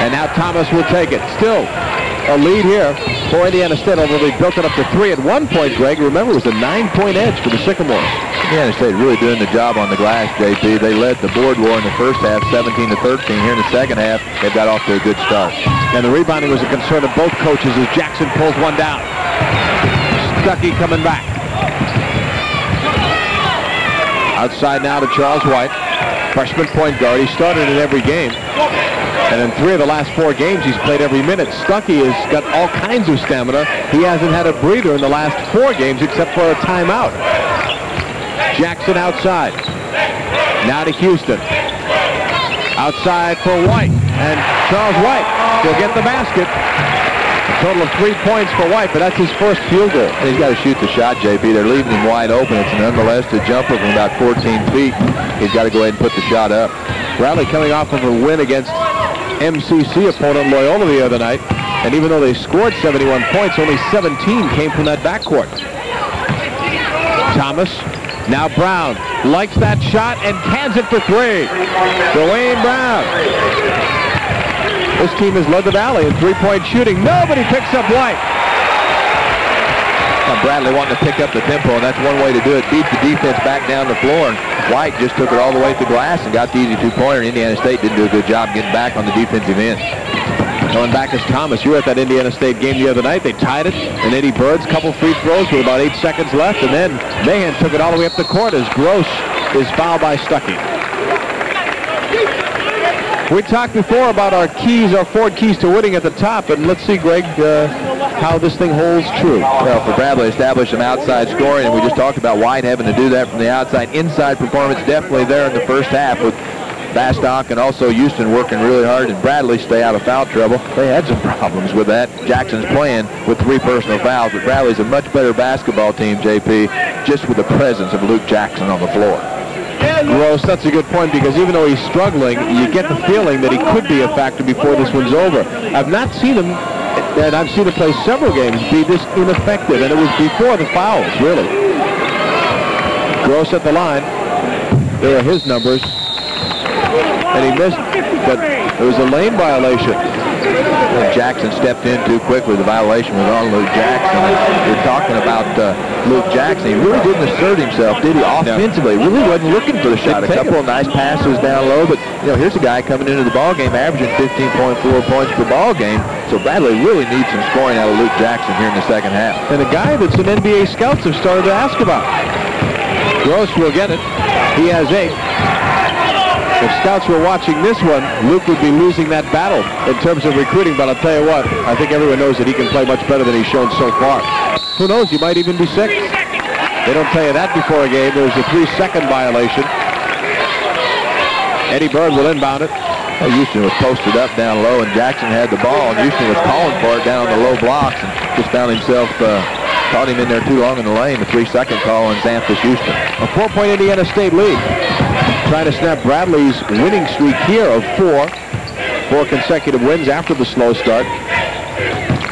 And now Thomas will take it. Still a lead here for Indiana State, although they built it up to three at one point, Greg. Remember, it was a nine-point edge for the Sycamores. Indiana State really doing the job on the glass, JP. They led the board war in the first half, 17 to 13. Here in the second half, they've got off to a good start. And the rebounding was a concern of both coaches as Jackson pulls one down. Stuckey coming back. Outside now to Charles White, freshman point guard. He started in every game. And in three of the last four games, he's played every minute. Stuckey has got all kinds of stamina. He hasn't had a breather in the last four games except for a timeout. Jackson outside. Now to Houston. Outside for White. And Charles White will get the basket. A total of three points for White, but that's his first field goal. He's got to shoot the shot, JP. They're leaving him wide open. It's an unmolested jumper from about 14 feet. He's got to go ahead and put the shot up. Bradley coming off of a win against MCC opponent Loyola the other night. And even though they scored 71 points, only 17 came from that backcourt. Thomas, now Brown, likes that shot and cans it for three. Dwayne Brown. This team has led the Valley in three-point shooting. Nobody picks up White. Now Bradley wanting to pick up the tempo, and that's one way to do it. Beat the defense back down the floor, and White just took it all the way to the glass and got the easy two-pointer. Indiana State didn't do a good job getting back on the defensive end. Going back is Thomas. You were at that Indiana State game the other night. They tied it, and Eddie Bird's couple free throws with about eight seconds left, and then Mahan took it all the way up the court as Gross is fouled by Stuckey. We talked before about our keys, our Ford keys to winning at the top, and let's see, Greg, uh, how this thing holds true. Well, for Bradley, establish some outside scoring, and we just talked about White having to do that from the outside. Inside performance definitely there in the first half with Bastock and also Houston working really hard, and Bradley stay out of foul trouble. They had some *laughs* problems with that. Jackson's playing with three personal fouls, but Bradley's a much better basketball team, JP, just with the presence of Luke Jackson on the floor. Gross, that's a good point because even though he's struggling, you get the feeling that he could be a factor before this one's over. I've not seen him, and I've seen him play several games, be this ineffective, and it was before the fouls, really. Gross at the line. There are his numbers. And he missed, but it was a lane violation. And Jackson stepped in too quickly. The violation was on Luke Jackson. You're talking about uh, Luke Jackson. He really didn't assert himself, did he? Offensively, really wasn't looking for the shot. A couple of nice passes down low, but you know, here's a guy coming into the ball game averaging 15.4 points per ball game. So Bradley really needs some scoring out of Luke Jackson here in the second half. And a guy that some NBA scouts have started to ask about. Gross will get it. He has eight. If scouts were watching this one, Luke would be losing that battle in terms of recruiting, but I'll tell you what, I think everyone knows that he can play much better than he's shown so far. Who knows, he might even be six. They don't tell you that before a game. There's a three-second violation. Eddie Bird will inbound it. Well, Houston was posted up down low, and Jackson had the ball, and Houston was calling for it down the low blocks, and just found himself, uh, caught him in there too long in the lane. The three-second call on Sanford Houston. A four-point Indiana State lead. Trying to snap Bradley's winning streak here of four. four consecutive wins after the slow start.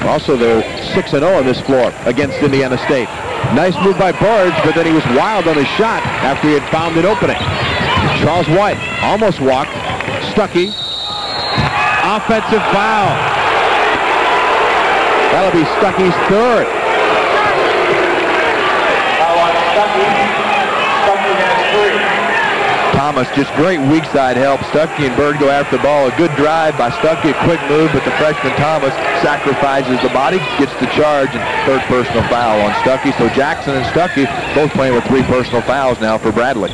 Also, they're 6-0 on this floor against Indiana State. Nice move by Burge, but then he was wild on his shot after he had found an opening. Charles White almost walked. Stuckey. Offensive foul. That'll be Stuckey's third. Foul on Stuckey. Stuckey has three. Thomas, just great weak side help. Stuckey and Bird go after the ball. A good drive by Stuckey, a quick move, but the freshman Thomas sacrifices the body, gets the charge, and third personal foul on Stuckey. So Jackson and Stuckey both playing with three personal fouls now for Bradley.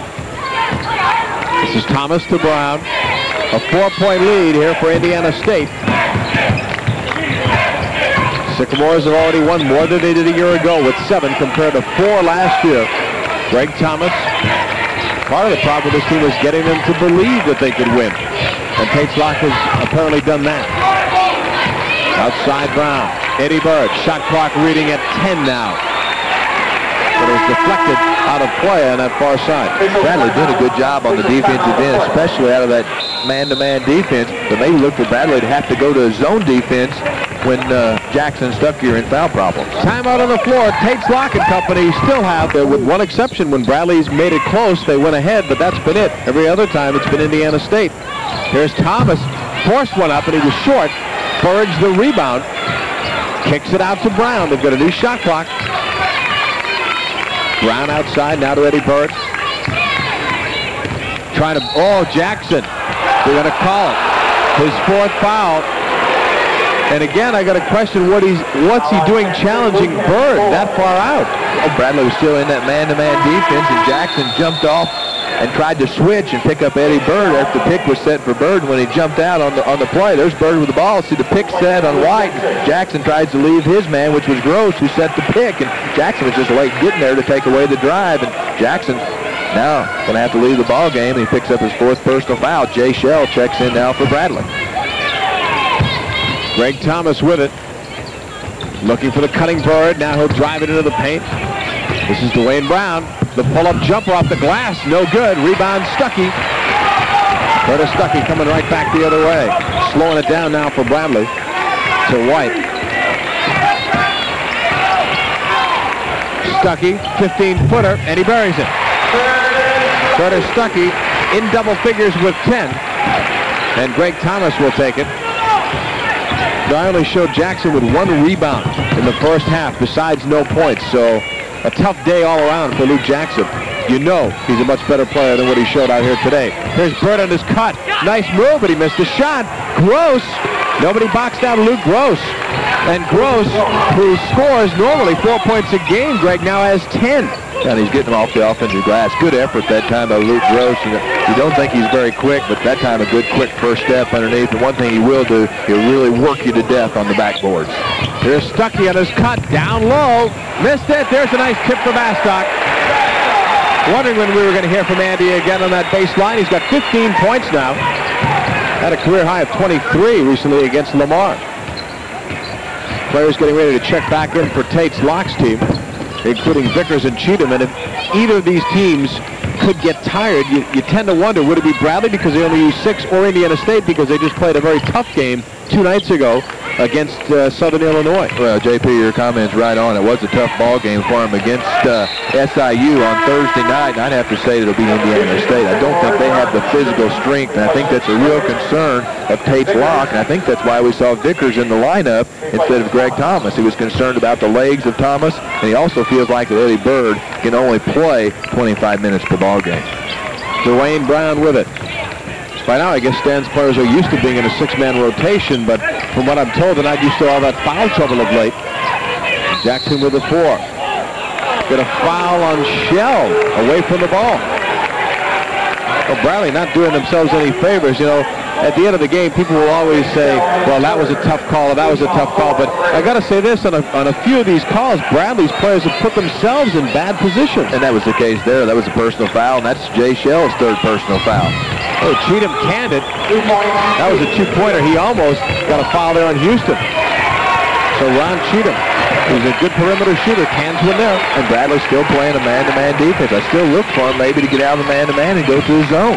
This is Thomas to Brown. A four-point lead here for Indiana State. Sycamores have already won more than they did a year ago with seven compared to four last year. Greg Thomas, part of the problem with this team is getting them to believe that they could win. And Tates Locke has apparently done that. Outside Brown. Eddie Bird, shot clock reading at 10 now. But it was deflected out of play on that far side. Bradley did a good job on the defensive end, especially out of that man-to-man defense. But maybe look for Bradley to have to go to a zone defense when uh, Jackson stuck are in foul problems. Timeout on the floor. Tates Locke and company still have, uh, with one exception, when Bradley's made it close, they went ahead, but that's been it. Every other time, it's been Indiana State. Here's Thomas. Forced one up, and he was short. Burge the rebound. Kicks it out to Brown. They've got a new shot clock. Brown outside, now to Eddie Bird. Trying to, oh, Jackson. They're going to call it. His fourth foul. And again, I got to question what he's, what's he doing challenging Bird that far out? Oh, Bradley was still in that man-to-man defense, and Jackson jumped off and tried to switch and pick up Eddie Bird after the pick was set for Bird when he jumped out on the on the play. There's Bird with the ball. See the pick set on White. Jackson tries to leave his man, which was Gross, who set the pick, and Jackson was just late getting there to take away the drive, and Jackson now going to have to leave the ball game, he picks up his fourth personal foul. Jay Shell checks in now for Bradley. Greg Thomas with it. Looking for the cutting bird. Now he'll drive it into the paint. This is Dwayne Brown. The pull-up jumper off the glass. No good. Rebound Stuckey. Curtis Stuckey coming right back the other way. Slowing it down now for Bradley. To White. Stuckey, 15-footer, and he buries it. Curtis Stuckey in double figures with 10. And Greg Thomas will take it. I only showed Jackson with one rebound in the first half besides no points. So a tough day all around for Luke Jackson. You know he's a much better player than what he showed out here today. Here's Bird on his cut. Nice move, but he missed the shot. Gross. Nobody boxed out Luke Gross. And Gross, who scores normally four points a game, Greg now has 10. And he's getting off the offensive glass. Good effort that time by Luke Gross. You don't think he's very quick, but that time a good quick first step underneath. And one thing he will do, he'll really work you to death on the backboards. Here's Stuckey on his cut, down low. Missed it. There's a nice tip for Bastock. Wondering when we were going to hear from Andy again on that baseline. He's got 15 points now. Had a career high of 23 recently against Lamar. Players getting ready to check back in for Tates Locke's team, including Vickers and Cheatham. And if either of these teams could get tired, you, you tend to wonder, would it be Bradley because they only used six or Indiana State because they just played a very tough game two nights ago against uh, Southern Illinois? Well, JP, your comment's right on. It was a tough ball game for him against uh, SIU on Thursday night, and I'd have to say it'll be Indiana State. I don't think they have the physical strength, and I think that's a real concern of Tates Locke, and I think that's why we saw Vickers in the lineup instead of Greg Thomas. He was concerned about the legs of Thomas, and he also feels like that Eddie Bird can only play 25 minutes per ball game. Dwayne Brown with it. By now, I guess Stan's players are used to being in a six-man rotation, but from what I'm told, they're not used to all that foul trouble of late. Jackson with the four. Get a foul on Shell away from the ball. Well, Bradley not doing themselves any favors. You know, at the end of the game, people will always say, well, that was a tough call, that was a tough call. But I got to say this, on a, on a few of these calls, Bradley's players have put themselves in bad position. And that was the case there. That was a personal foul, and that's Jay Shell's third personal foul. Oh, Cheatham canned it. That was a two-pointer. He almost got a foul there on Houston. So Ron Cheatham, who's a good perimeter shooter, cans one there. And Bradley's still playing a man-to-man defense. I still look for him maybe to get out of the man-to-man and go to his zone.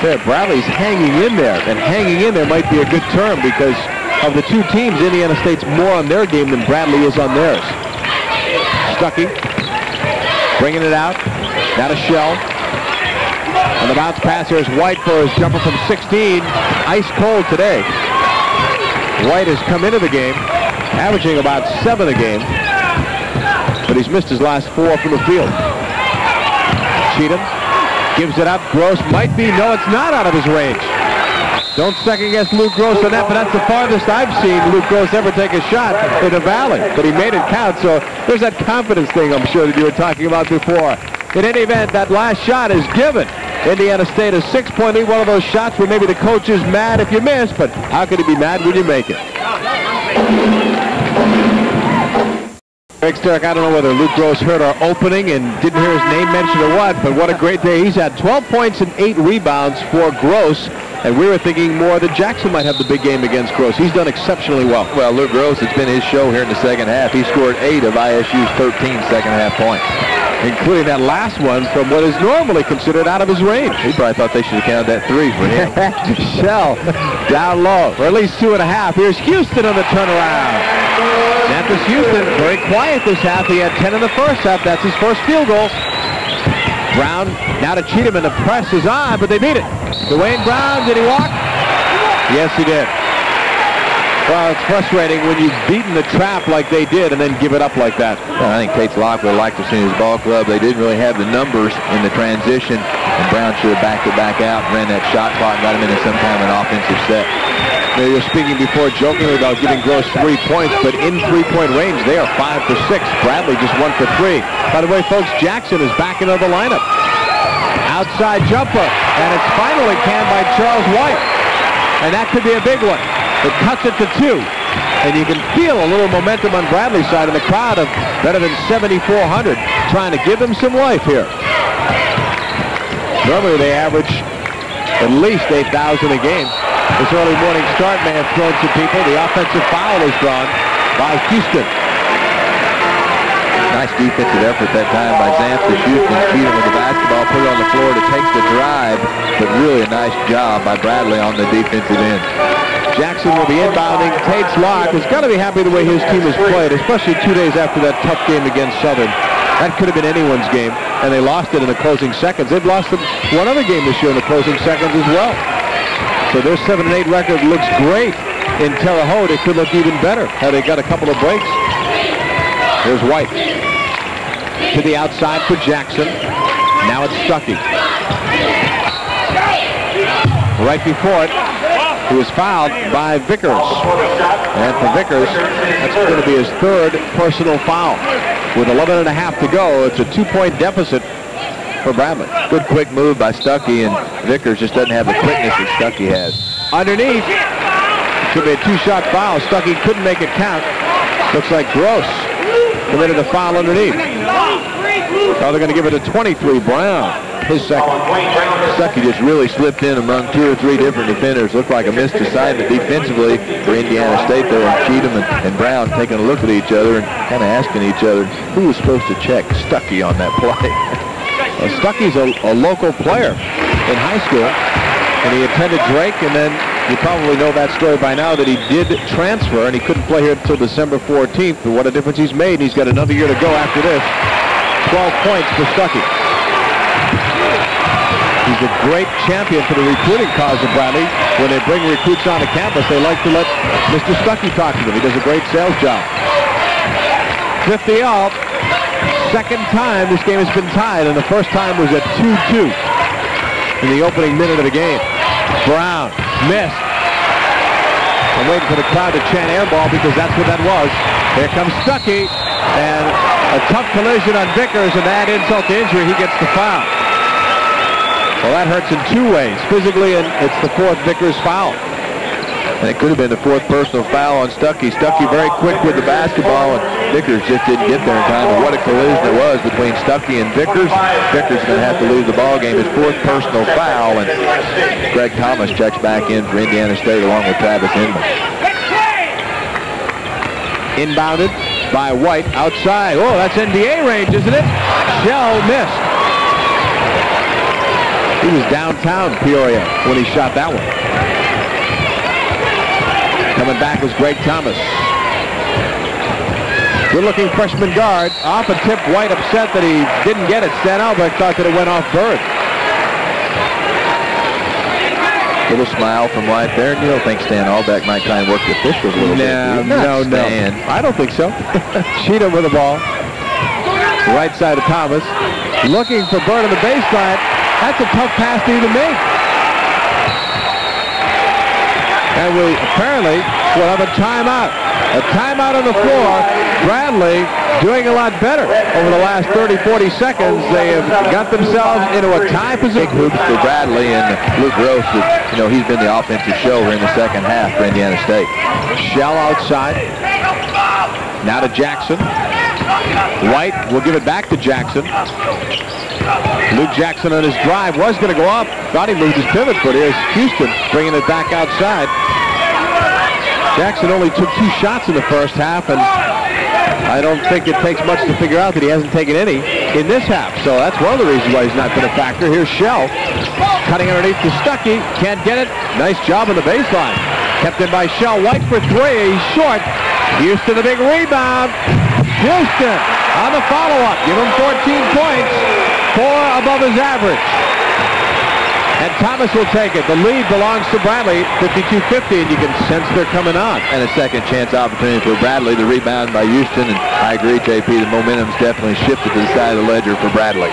There, Bradley's hanging in there, and hanging in there might be a good term because of the two teams, Indiana State's more on their game than Bradley is on theirs. Stuckey bringing it out. Not a Shell. On the bounce pass, here's White for his jumper from 16. Ice cold today. White has come into the game, averaging about seven a game, but he's missed his last four from the field. Cheatham gives it up. Gross might be. No, it's not out of his range. Don't second guess Luke Gross on that, but that's the farthest I've seen Luke Gross ever take a shot in the valley. But he made it count, so there's that confidence thing I'm sure that you were talking about before. In any event, that last shot is given. Indiana State a six-point lead, one of those shots where maybe the coach is mad if you miss, but how could he be mad when you make it? Greg Starrick, I don't know whether Luke Gross heard our opening and didn't hear his name mentioned or what, but what a great day. He's had 12 points and 8 rebounds for Gross, and we were thinking more that Jackson might have the big game against Gross. He's done exceptionally well. Well, Luke Gross, it's been his show here in the second half. He scored 8 of ISU's 13 second half points. Including that last one from what is normally considered out of his range. He probably thought they should have counted that three for him. *laughs* Shell down low, or at least two and a half. Here's Houston on the turnaround. Sanford Houston, very quiet this half. He had 10 in the first half. That's his first field goal. Brown now to Cheatham, and the press is on, but they beat it. Dwayne Brown, did he walk? Yes, he did. Well, it's frustrating when you've beaten the trap like they did and then give it up like that. Well, I think Tates Locke would like to see his ball club. They didn't really have the numbers in the transition, and Brown should have backed it back out, ran that shot clock, got him into some kind of an offensive set. Now, you were speaking before jokingly about giving Gross three points, but in three-point range, they are five for six. Bradley just one for three. By the way, folks, Jackson is back into the lineup. Outside jumper, and it's finally canned by Charles White. And that could be a big one. It cuts it to two. And you can feel a little momentum on Bradley's side in the crowd of better than 7,400 trying to give them some life here. Normally they average at least 8,000 a game. This early morning start may have thrown some people. The offensive foul is drawn by Houston. Nice defensive effort that time by Zant to shoot and Cheatham with the basketball, put it on the floor to take the drive, but really a nice job by Bradley on the defensive end. Jackson will be inbounding. Tates Locke has got to be happy the way his team has played, especially two days after that tough game against Southern. That could have been anyone's game, and they lost it in the closing seconds. They've lost one other game this year in the closing seconds as well. So their 7 and 8 record looks great in Terre Haute. It could look even better had they got a couple of breaks. Here's White. To the outside for Jackson. Now it's Stuckey. Right before it, he was fouled by Vickers. And for Vickers, that's going to be his third personal foul. With 11 and a half to go, it's a two-point deficit for Bradley. Good quick move by Stuckey, and Vickers just doesn't have the quickness that Stuckey has. Underneath, should be a two-shot foul. Stuckey couldn't make it count. Looks like Gross committed a foul underneath. Oh, they're going to give it to 23 Brown. His second. Stuckey just really slipped in among two or three different defenders. Looked like a missed assignment defensively for Indiana State there. And Cheatham and, and Brown taking a look at each other and kind of asking each other who was supposed to check Stuckey on that play. *laughs* well, Stuckey's a, a local player in high school, and he attended Drake, and then you probably know that story by now that he did transfer, and he couldn't play here until December 14th. But what a difference he's made. And He's got another year to go after this. 12 points for Stuckey. He's a great champion for the recruiting cause of Bradley. When they bring recruits onto campus, they like to let Mr. Stuckey talk to them. He does a great sales job. 50 all. Second time this game has been tied, and the first time was at 2-2 in the opening minute of the game. Brown missed. I'm waiting for the crowd to chant air ball because that's what that was. Here comes Stuckey, and a tough collision on Vickers, and that insult to injury, he gets the foul. Well, that hurts in two ways. Physically, and it's the fourth Vickers foul. And it could have been the fourth personal foul on Stuckey. Stuckey very quick with the basketball, and Vickers just didn't get there in time. And what a collision it was between Stuckey and Vickers. Vickers going to have to lose the ball game. His fourth personal foul, and Greg Thomas checks back in for Indiana State along with Travis Inman. Inbounded by White outside. Oh, that's NBA range, isn't it? Shell missed. He was downtown Peoria when he shot that one. Coming back was Greg Thomas. Good-looking freshman guard. Off a tip. White upset that he didn't get it. Stan Albeck thought that it went off Bird. Little smile from White there. You don't think Stan Albeck might try and work the officials a little No, bit? no, no. Stan. I don't think so. *laughs* Cheatham with the ball. Right side of Thomas. Looking for Bird on the baseline. That's a tough pass to even make. And we apparently will have a timeout. A timeout on the floor. Bradley doing a lot better over the last 30, 40 seconds. They have got themselves into a tie Big position. hoops for Bradley and Luke Gross. You know, he's been the offensive show here in the second half for Indiana State. Shell outside. Now to Jackson. White will give it back to Jackson. Luke Jackson on his drive was going to go up. Thought he moved his pivot foot. Here's Houston bringing it back outside. Jackson only took two shots in the first half, and I don't think it takes much to figure out that he hasn't taken any in this half. So that's one of the reasons why he's not been a factor. Here's Shell cutting underneath to Stuckey. Can't get it. Nice job on the baseline. Kept in by Shell. White for three. He's short. Houston the big rebound. Houston on the follow-up. Give him 14 points. Four above his average. And Thomas will take it. The lead belongs to Bradley, 52-50, and you can sense they're coming on. And a second chance opportunity for Bradley. The rebound by Houston. And I agree, JP, the momentum's definitely shifted to the side of the ledger for Bradley.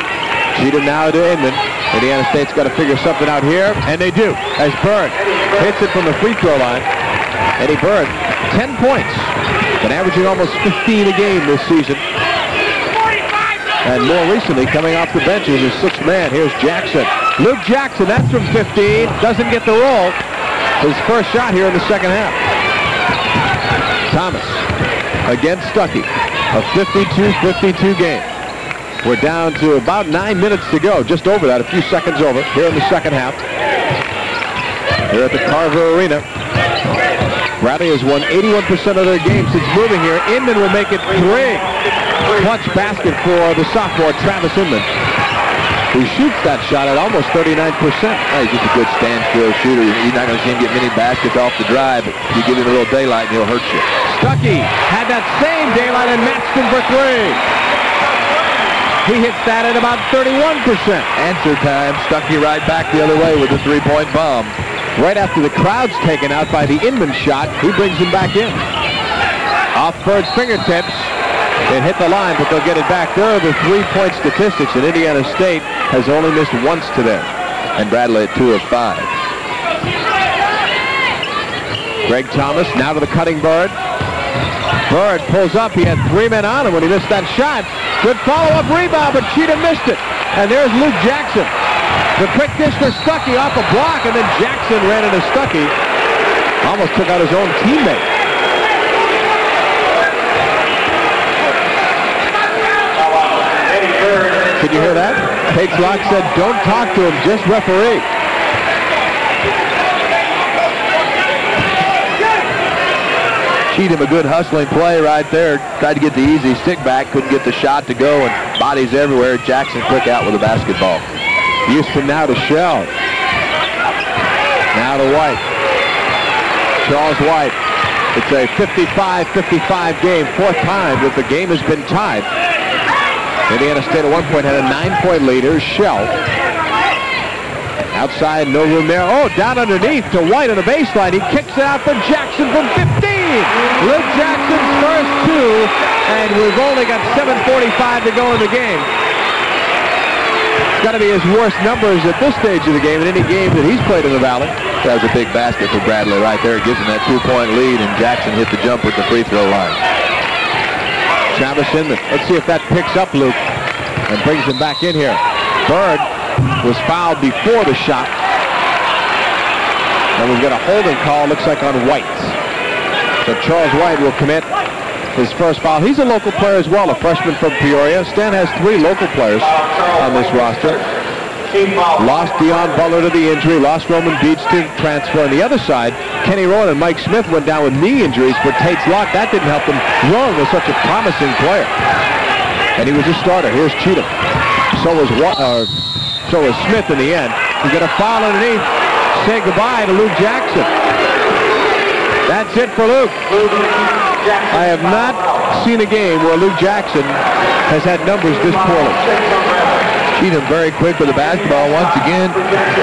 Cheatham now to Inman. Indiana State's got to figure something out here, and they do. As Bird hits it from the free throw line. Eddie Bird, 10 points. Been averaging almost 15 a game this season. And more recently, coming off the bench is his sixth man. Here's Jackson. Luke Jackson, that's from 15. Doesn't get the roll. His first shot here in the second half. Thomas against Stuckey. A 52-52 game. We're down to about nine minutes to go. Just over that, a few seconds over here in the second half. Here at the Carver Arena. Bradley has won 81% of their games since moving here. Inman will make it three. Clutch basket for the sophomore, Travis Inman, who shoots that shot at almost 39%. Oh, he's just a good standstill shooter. You're not going to see him get many baskets off the drive. You give him a little daylight, and he'll hurt you. Stuckey had that same daylight and matched him for three. He hits that at about 31%. Answer time. Stuckey right back the other way with a three-point bomb. Right after the crowd's taken out by the Inman shot, he brings him back in. Off Bird's fingertips. It hit the line, but they'll get it back. There are the three-point statistics, and Indiana State has only missed once today. And Bradley at two of five. Greg Thomas now to the cutting Bird. Bird pulls up. He had three men on him when he missed that shot. Good follow-up rebound, but Cheatham missed it. And there's Luke Jackson. The quick dish to Stuckey off a block, and then Jackson ran into Stuckey. Almost took out his own teammate. You hear that? Tates Locke said, don't talk to him, just referee. Cheatham a good hustling play right there. Tried to get the easy stick back, couldn't get the shot to go, and bodies everywhere. Jackson quick out with a basketball. Houston now to Shell. Now to White. Charles White. It's a 55-55 game, fourth time that the game has been tied. Indiana State at one point had a nine-point lead. Shell. Outside, no room there. Oh, down underneath to White on the baseline. He kicks it out for Jackson from 15. Luke Jackson's first two, and we've only got 7.45 to go in the game. It's got to be his worst numbers at this stage of the game in any game that he's played in the Valley. That was a big basket for Bradley right there. It gives him that two-point lead, and Jackson hit the jump at the free throw line. Travis Inman. Let's see if that picks up Luke and brings him back in here. Bird was fouled before the shot. And we've got a holding call, looks like on White. So Charles White will commit his first foul. He's a local player as well, a freshman from Peoria. Stan has three local players on this roster. Lost Dion Butler to the injury, lost Roman Beach to transfer. On the other side, Kenny Rowan and Mike Smith went down with knee injuries for Tates Locke. That didn't help them. Rowan was such a promising player. And he was a starter. Here's Cheatham. So was uh, so was Smith in the end. He's got a foul underneath. Say goodbye to Luke Jackson. That's it for Luke. I have not seen a game where Luke Jackson has had numbers this poorly. Cheatham very quick with the basketball once again.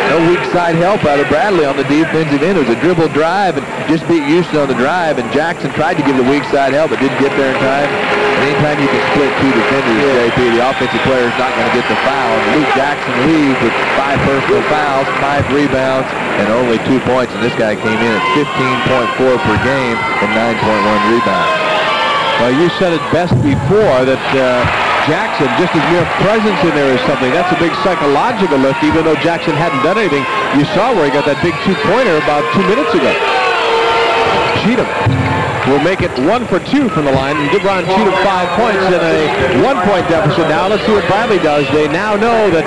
No weak side help out of Bradley on the defensive end. It was a dribble drive and just beat Houston on the drive. And Jackson tried to give the weak side help but didn't get there in time. And anytime you can split two defenders, JP, the offensive player is not going to get the foul. And Luke Jackson leads with five personal fouls, five rebounds, and only two points. And this guy came in at 15.4 per game and 9.1 rebounds. Well, you said it best before that uh, Jackson, just his mere presence in there is something. That's a big psychological lift, even though Jackson hadn't done anything. You saw where he got that big two-pointer about two minutes ago. Cheatham will make it one for two from the line and Ron Cheatham five points in a one-point deficit. Now let's see what Bradley does. They now know that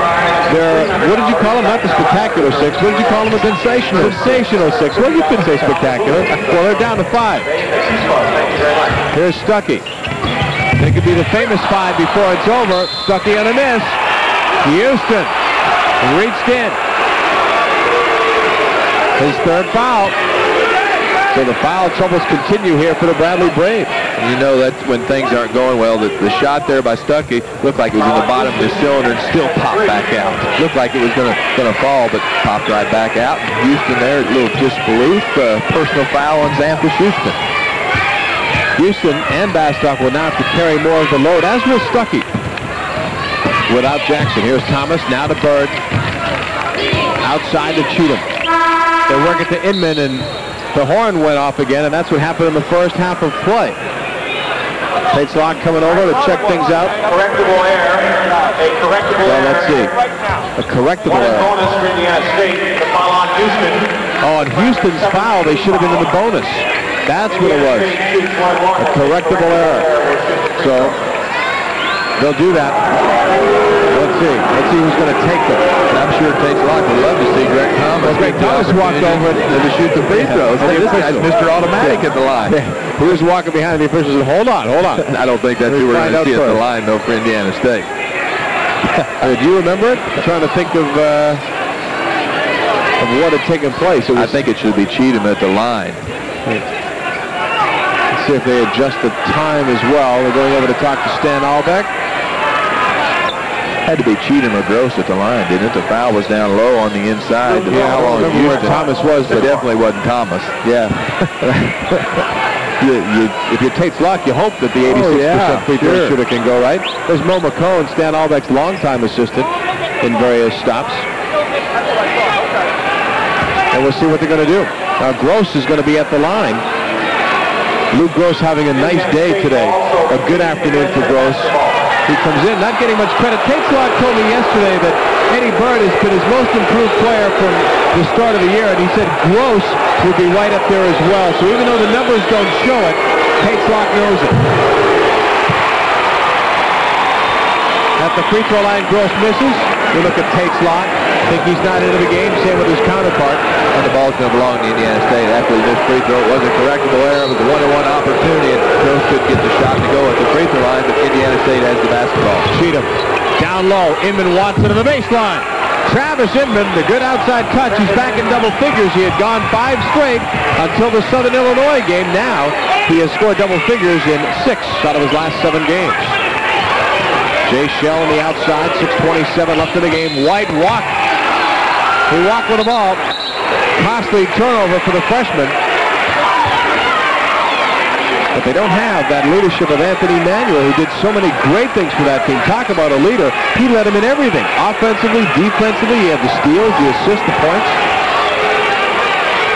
they're, what did you call them? Not the spectacular six. What did you call them? A sensational. Sensational six. Well, you could say spectacular. Well, they're down to five. Here's Stuckey. It could be the famous five before it's over. Stuckey on a miss. Houston reached in. His third foul. So the foul troubles continue here for the Bradley Braves. You know that's when things aren't going well. The, the shot there by Stuckey looked like it was in the bottom of the cylinder and still popped back out. Looked like it was going to going to fall, but popped right back out. Houston there, a little disbelief. Uh, personal foul on Sanford Houston. Houston and Bastock will now have to carry more of the load, as will Stuckey. Without Jackson, here's Thomas, now to Bird. Outside to Cheatham. They work it to Inman, and the horn went off again, and that's what happened in the first half of play. Tates Locke coming over to check things out. Correctable error. A correctable Well, let's see. A correctable error. bonus for Indiana State. The foul on Houston. Oh, and Houston's foul, they should have been in the bonus. That's what it was. A correctable error. So, they'll do that. Let's see. Let's see who's going to take them. And I'm sure it takes a lot. Would love to see Greg Thomas. Well, Greg Thomas walked over to shoot the free throws. Yeah. Hey, this guy's Mr. Automatic at the line. He was walking behind the officials and hold on, hold on. *laughs* I don't think that's who we're going to see at the line, though, for Indiana State. *laughs* Do you remember it? I'm *laughs* trying to think of uh, of what had taken place. I think it should be Cheatham at the line. See if they adjust the time as well. They're going over to talk to Stan Albeck. Had to be Cheatham or Gross at the line, didn't it? The foul was down low on the inside. The Yeah, I don't remember where Thomas was, It but definitely wasn't Thomas. yeah. *laughs* you, you, if you're Tates Locke, you hope that the 86% Oh, yeah, free throw sure. shooter can go right. There's Mo McHone, Stan Albeck's longtime assistant in various stops. And we'll see what they're going to do. Now Gross is going to be at the line. Luke Gross having a nice day today. A good afternoon for Gross. He comes in, not getting much credit. Tates Locke told me yesterday that Eddie Bird has been his most improved player from the start of the year, and he said Gross will be right up there as well. So even though the numbers don't show it, Tates Locke knows it. At the free throw line, Gross misses. We look at Tates. I think he's not into the game. Same with his counterpart. And the ball's going to belong to Indiana State. After the missed free throw, it was a correctable error. It was a one-on-one opportunity, and Gross could get the shot to go at the free throw line, but Indiana State has the basketball. Cheatham down low. Inman Watson to the baseline. Travis Inman, the good outside touch. He's back in double figures. He had gone five straight until the Southern Illinois game. Now he has scored double figures in six out of his last seven games. Jay Shell on the outside, 6.27 left in the game. White walk. He walked with the ball. Costly turnover for the freshman. But they don't have that leadership of Anthony Manuel, who did so many great things for that team. Talk about a leader. He led them in everything. Offensively, defensively, he had the steals, the assists, the points.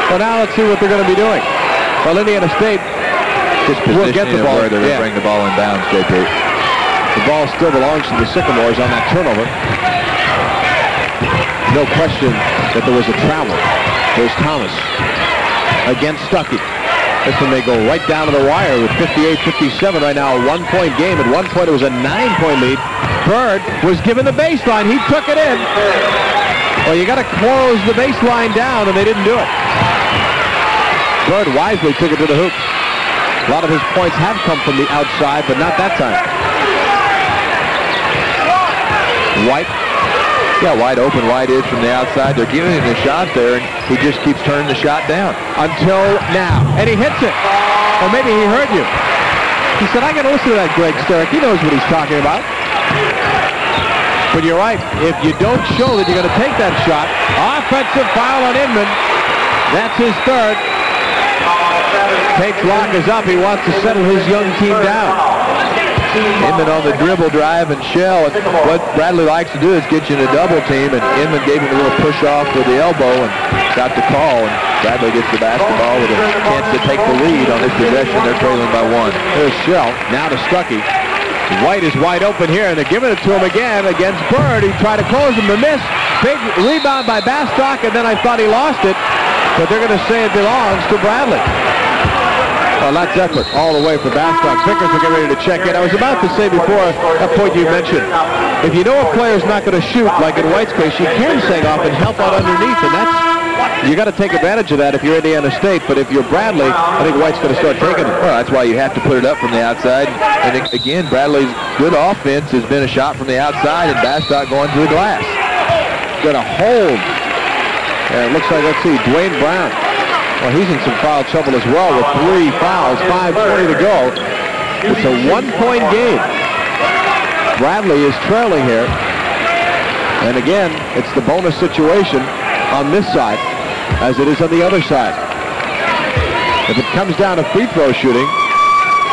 Well, now let's see what they're going to be doing. Well, Indiana State Just We'll get the ball. where they're going to bring the ball in bounds, JP. The ball still belongs to the Sycamores on that turnover. No question that there was a travel. There's Thomas against Stuckey. This one may go right down to the wire with 58-57 right now, a one-point game. At one point, it was a nine-point lead. Bird was given the baseline. He took it in. Well, you got to close the baseline down, and they didn't do it. Bird wisely took it to the hoop. A lot of his points have come from the outside, but not that time. White Yeah, wide open, wide is from the outside. They're giving him the shot there, and he just keeps turning the shot down. Until now. And he hits it. Or maybe he heard you. He said, I got to listen to that Greg Starrick. He knows what he's talking about. But you're right. If you don't show that you're going to take that shot, offensive foul on Inman. That's his third. Tates Locke is up. He wants to settle his young team down. Inman on the dribble drive and shell. And what Bradley likes to do is get you in a double team, and Inman gave him a little push off with the elbow and got the call. And Bradley gets the basketball with a chance to take the lead on this possession. They're trailing by one. There's Shell. Now to Stuckey. White is wide open here, and they're giving it to him again against Bird. He tried to close him, to miss. Big rebound by Bastock, and then I thought he lost it, but they're going to say it belongs to Bradley. Well, that's effort all the way for Bastock. Vickers will get ready to check in. I was about to say before that point you mentioned, if you know a player's not going to shoot, like in White's case, you can sing off and help out underneath, and that's you got to take advantage of that if you're Indiana State, but if you're Bradley, I think White's going to start taking it. Well, that's why you have to put it up from the outside. And again, Bradley's good offense has been a shot from the outside, and Bastock going to the glass. Going to hold. And it looks like, let's see, Dwayne Brown. Well, he's in some foul trouble as well with three fouls, 5.20 to go. It's a one-point game. Bradley is trailing here. And again, it's the bonus situation on this side as it is on the other side. If it comes down to free throw shooting,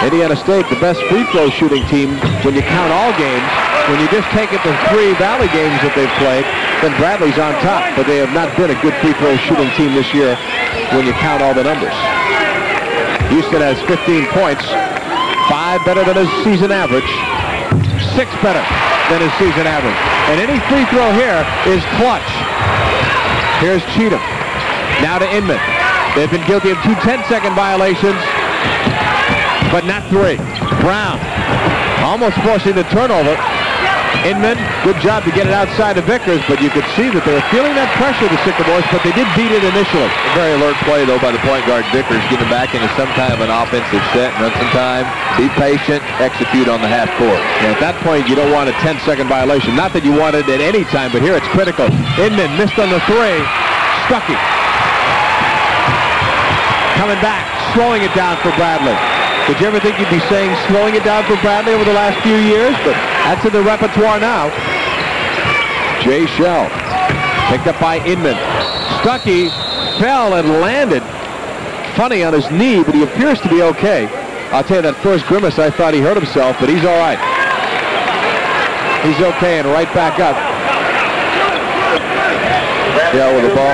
Indiana State, the best free throw shooting team when you count all games. When you just take it to three Valley games that they've played, then Bradley's on top. But they have not been a good free throw shooting team this year when you count all the numbers. Houston has 15 points, five better than his season average, six better than his season average. And any free throw here is clutch. Here's Cheatham. Now to Inman. They've been guilty of two 10-second violations, but not three. Brown almost forcing the turnover. Inman, good job to get it outside of Vickers, but you could see that they were feeling that pressure, the Sycamores, but they did beat it initially. A very alert play, though, by the point guard Vickers, getting back into some kind of an offensive set, run some time, be patient, execute on the half court. And at that point, you don't want a 10-second violation. Not that you want it at any time, but here it's critical. Inman missed on the three. Stuckey. Coming back, slowing it down for Bradley. Did you ever think you'd be saying slowing it down for Bradley over the last few years? But that's in the repertoire now. Jay Shell. Picked up by Inman. Stuckey fell and landed funny on his knee, but he appears to be okay. I'll tell you, that first grimace, I thought he hurt himself, but he's all right. He's okay and right back up. Yeah, with the ball.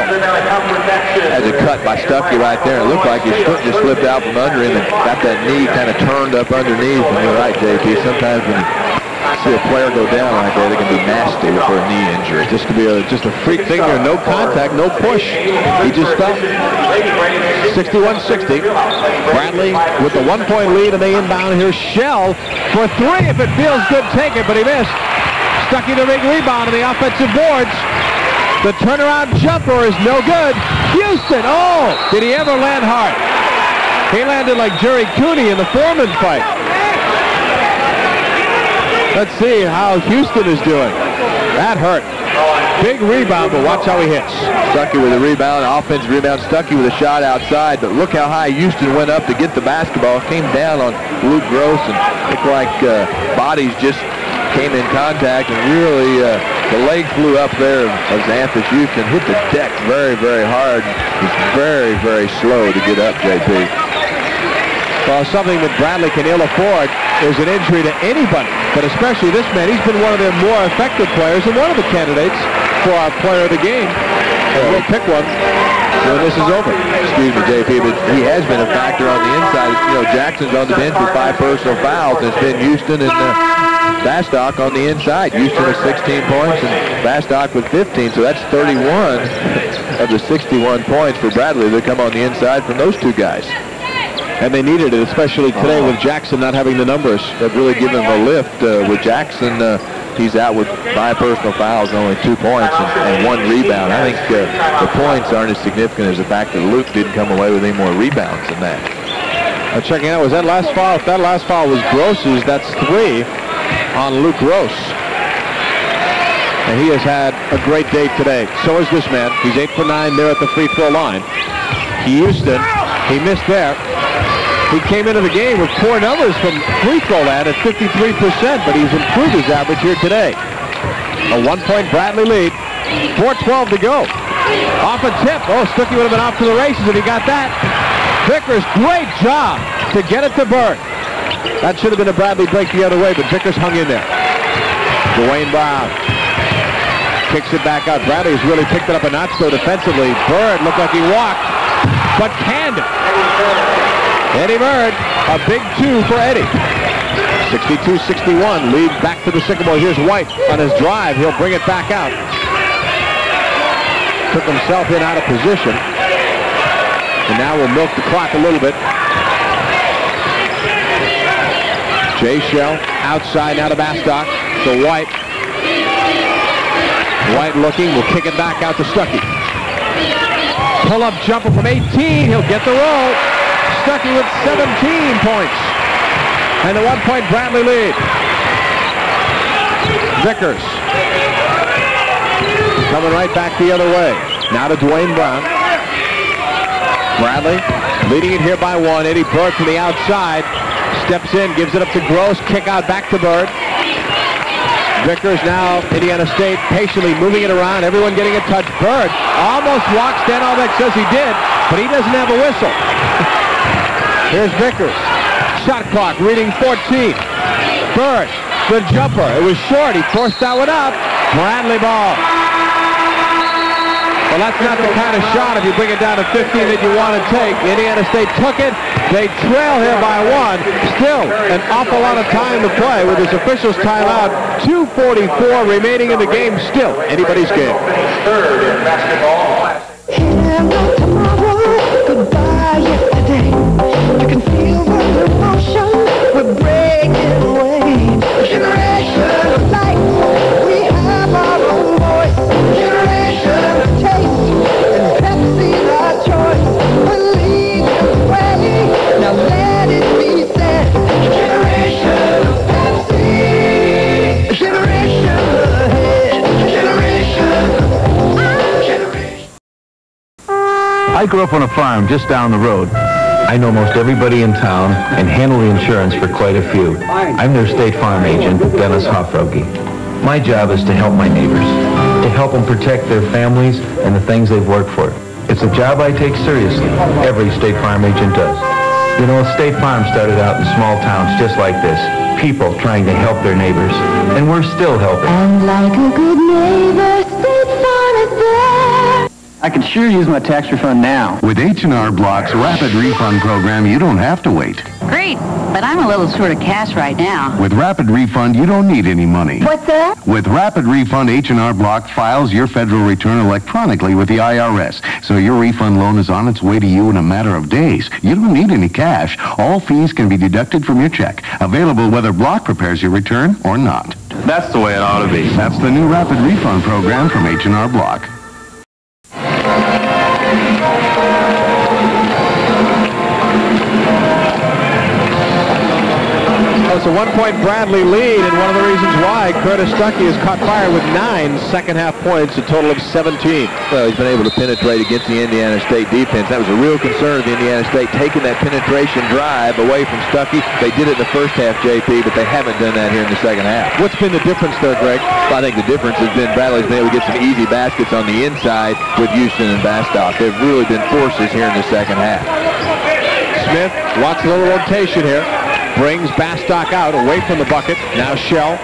Has a cut by Stuckey right there. It looked like his foot just slipped out from under him and got that knee kind of turned up underneath. And you're right, JP. Sometimes when you see a player go down like that, it can be nasty for a knee injury. Just to be a, just a freak thing there. No contact, no push. He just fell. 61-60. Bradley with the one-point lead, and they inbound here. Shell for three. If it feels good, take it, but he missed. Stuckey the big rebound on the offensive boards. The turnaround jumper is no good. Houston, oh, did he ever land hard? He landed like Gerry Cooney in the Foreman fight. Let's see how Houston is doing. That hurt. Big rebound, but watch how he hits. Stuckey with a rebound, offensive rebound. Stuckey with a shot outside, but look how high Houston went up to get the basketball. Came down on Luke Gross and looked like uh, bodies just came in contact and really uh, the leg flew up there of Sanford Houston, hit the deck very, very hard. It's very, very slow to get up, JP. Well, something that Bradley can ill afford is an injury to anybody, but especially this man. He's been one of their more effective players and one of the candidates for our player of the game. And we'll pick one when this is over. Excuse me, JP, but he has been a factor on the inside. You know, Jackson's on the bench with five personal fouls. It's been Houston and uh, Bastock on the inside. Houston with 16 points and Bastock with 15, so that's 31 of the 61 points for Bradley that come on the inside from those two guys. And they needed it, especially today with Jackson not having the numbers. They've really given him a lift. Uh, with Jackson, uh, he's out with five personal fouls, only two points and, and one rebound. I think uh, the points aren't as significant as the fact that Luke didn't come away with any more rebounds than that. Uh, checking out, was that last foul? If that last foul was Gross's, that's three on Luke Gross. And he has had a great day today. So is this man. He's 8 for 9 there at the free throw line. Houston, he missed there. He came into the game with poor numbers from free throw land at 53%, but he's improved his average here today. A one-point Bradley lead. 4.12 to go. Off a tip. Oh, Stuckey would have been off to the races if he got that. Vickers, great job to get it to Bird. That should have been a Bradley break the other way, but Vickers hung in there. Dwayne Brown kicks it back out. Bradley's really picked it up a notch, though, defensively. Bird looked like he walked, but canned it. Eddie Bird, a big two for Eddie. 62-61, lead back to the Sycamore. Here's White on his drive. He'll bring it back out. Took himself in out of position. And now we'll milk the clock a little bit. Shell outside now to Bastock. To White. White looking. Will kick it back out to Stuckey. Pull-up jumper from 18. He'll get the roll. Stuckey with 17 points. And the one-point Bradley lead. Vickers. Coming right back the other way. Now to Dwayne Brown. Bradley leading it here by one. Eddie Bird from the outside. Steps in, gives it up to Gross. Kick out back to Bird. Vickers now, Indiana State, patiently moving it around. Everyone getting a touch. Bird almost walks. Stan Albeck says he did, but he doesn't have a whistle. *laughs* Here's Vickers. Shot clock reading 14. Bird, the jumper. It was short. He forced that one up. Bradley ball. Well, that's not the kind of shot if you bring it down to 15 that you want to take. Indiana State took it. They trail here by one. Still an awful lot of time to play with this officials timeout. 2.44 remaining in the game. Still anybody's game. Third in basketball. Hello tomorrow, goodbye yesterday. You can feel the emotion, we're breaking away. Generation of light, we I grew up on a farm just down the road. I know most everybody in town and handle the insurance for quite a few. I'm their State Farm agent, Dennis Hoffroge. My job is to help my neighbors, to help them protect their families and the things they've worked for. It's a job I take seriously. Every State Farm agent does. You know, State Farm started out in small towns just like this. People trying to help their neighbors. And we're still helping. And like a good neighbor, I could sure use my tax refund now. With H&R Block's rapid refund program, you don't have to wait. Great, but I'm a little short of cash right now. With Rapid Refund, you don't need any money. What's that? With Rapid Refund, H&R Block files your federal return electronically with the IRS, so your refund loan is on its way to you in a matter of days. You don't need any cash. All fees can be deducted from your check. Available whether Block prepares your return or not. That's the way it ought to be. That's the new Rapid Refund program from H&R Block. It's a one-point Bradley lead, and one of the reasons why Curtis Stuckey has caught fire with nine second-half points, a total of 17. Well, he's been able to penetrate against the Indiana State defense. That was a real concern of the Indiana State, taking that penetration drive away from Stuckey. They did it in the first half, JP, but they haven't done that here in the second half. What's been the difference there, Greg? I think the difference has been Bradley's been able to get some easy baskets on the inside with Houston and Bastock. They've really been forces here in the second half. Smith wants a little rotation here. Brings Bastock out away from the bucket. Now Shell.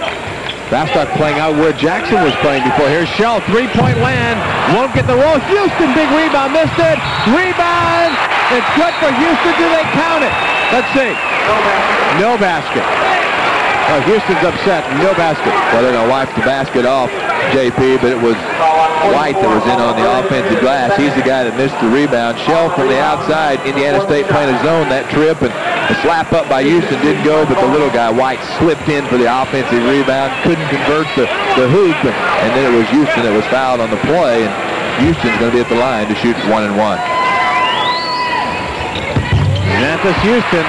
Bastock playing out where Jackson was playing before. Here's Shell. Three-point land. Won't get the roll. Houston, big rebound. Missed it. Rebound. It's good for Houston. Do they count it? Let's see. No basket. No Oh, Houston's upset. No basket. Well, they're going to wipe the basket off, JP, but it was White that was in on the offensive glass. He's the guy that missed the rebound. Shell from the outside. Indiana State playing a zone that trip, and the slap up by Houston didn't go, but the little guy, White, slipped in for the offensive rebound. Couldn't convert the, the hoop, and, then it was Houston that was fouled on the play, and Houston's going to be at the line to shoot one and one. Memphis Houston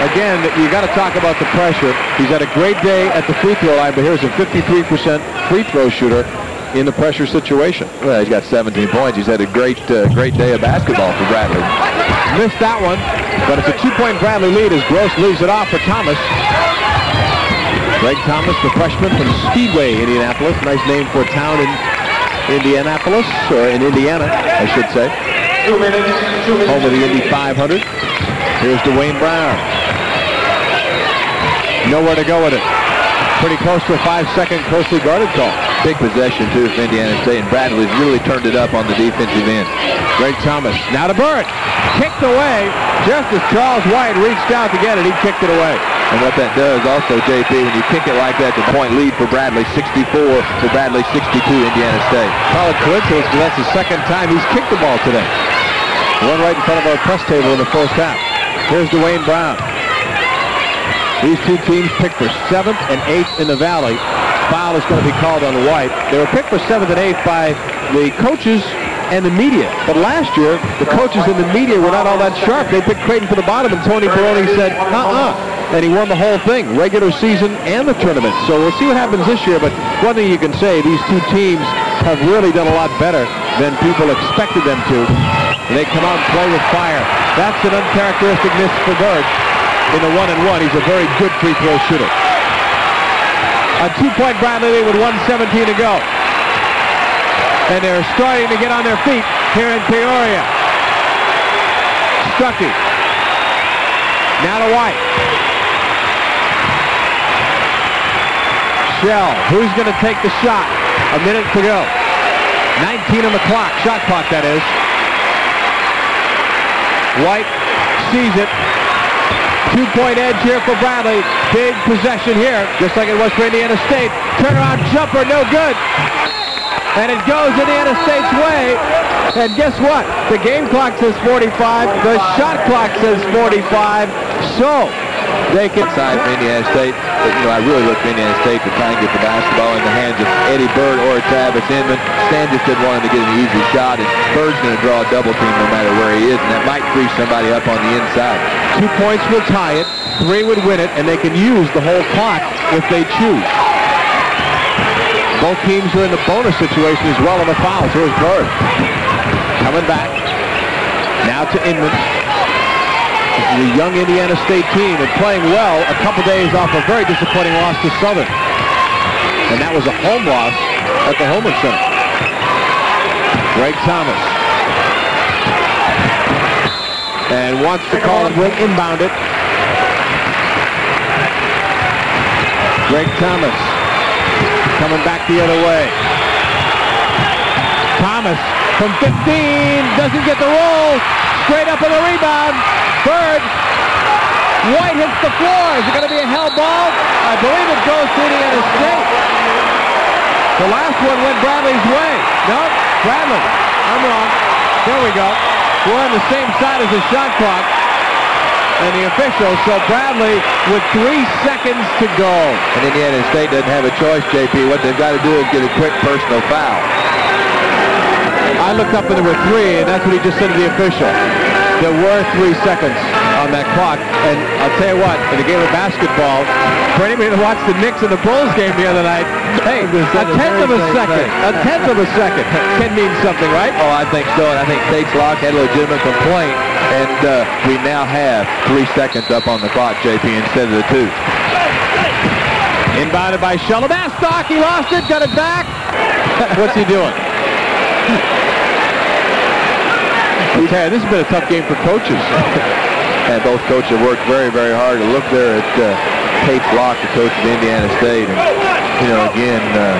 Again, you got to talk about the pressure. He's had a great day at the free throw line, but here's a 53% free throw shooter in the pressure situation. Well, he's got 17 points. He's had a great, uh, great day of basketball for Bradley. Missed that one, but it's a two-point Bradley lead as Gross leaves it off for Thomas. Greg Thomas, the freshman from Speedway, Indianapolis. Nice name for a town in Indianapolis, or in Indiana, I should say. Two minutes, two minutes. Home of the Indy 500. Here's Dwayne Brown. Nowhere to go with it. Pretty close to a five-second closely guarded call. Big possession, too, for Indiana State, and Bradley's really turned it up on the defensive end. Greg Thomas. Now to Bird. Kicked away. Just as Charles White reached out to get it, he kicked it away. And what that does also, JP, when you kick it like that, the point lead for Bradley, 64 for Bradley, 62 Indiana State. Solid coincidence, but that's the second time he's kicked the ball today. One right in front of our press table in the first half. Here's Dwayne Brown. These two teams picked for seventh and eighth in the Valley. Foul is going to be called on White. They were picked for seventh and eighth by the coaches and the media. But last year, the coaches and the media were not all that sharp. They picked Creighton for the bottom, and Tony Barone said, uh-uh. And he won the whole thing, regular season and the tournament. So we'll see what happens this year. But one thing you can say, these two teams have really done a lot better than people expected them to. And they come out and play with fire. That's an uncharacteristic miss for Bird in the one and one. He's a very good free throw shooter. A two-point Bradley lead with 117 to go. And they're starting to get on their feet here in Peoria. Stuckey. Now to White. Shell. Who's going to take the shot? A minute to go. 19 on the clock. Shot clock, that is. White sees it. Two-point edge here for Bradley. Big possession here, just like it was for Indiana State. Turnaround jumper, no good. And it goes Indiana State's way. And guess what? The game clock says 45. The shot clock says 45. So, they can... Side for Indiana State. But, you know, I really look for Indiana State to try and get the basketball in the hands of Eddie Bird or Travis Inman. Stan just didn't want him to get an easy shot, and Bird's going to draw a double team no matter where he is, and that might free somebody up on the inside. Two points will tie it, three would win it, and they can use the whole clock if they choose. Both teams are in the bonus situation as well on the fouls. Here's Bird. Coming back. Now to Inman. A young Indiana State team and playing well a couple days off a very disappointing loss to Southern. And that was a home loss at the Hulman Center. Greg Thomas. And wants to call it, will inbound it. Greg Thomas coming back the other way. Thomas from 15 doesn't get the roll. Straight up on the rebound. Bird. White hits the floor. Is it going to be a hell ball? I believe it goes to Indiana State. The last one went Bradley's way. Nope, Bradley. I'm wrong. There we go. We're on the same side as the shot clock and the official. So Bradley with three seconds to go. And Indiana State doesn't have a choice, JP. What they've got to do is get a quick personal foul. I looked up and there were three, and that's what he just said to the official. There were three seconds on that clock, and I'll tell you what, in the game of basketball, for anybody that watched the Knicks and the Bulls game the other night, hey, a tenth of a second, a tenth of a second can mean something, right? Oh, I think so, and I think Tates Locke had a legitimate complaint, and uh, we now have three seconds up on the clock, JP, instead of the two. Inbounded by Bastock. He lost it, got it back. *laughs* What's he doing? *laughs* Okay, this has been a tough game for coaches. *laughs* and both coaches have worked very, very hard to look there at uh, Tates Locke, the coach of Indiana State. And, you know, again, uh,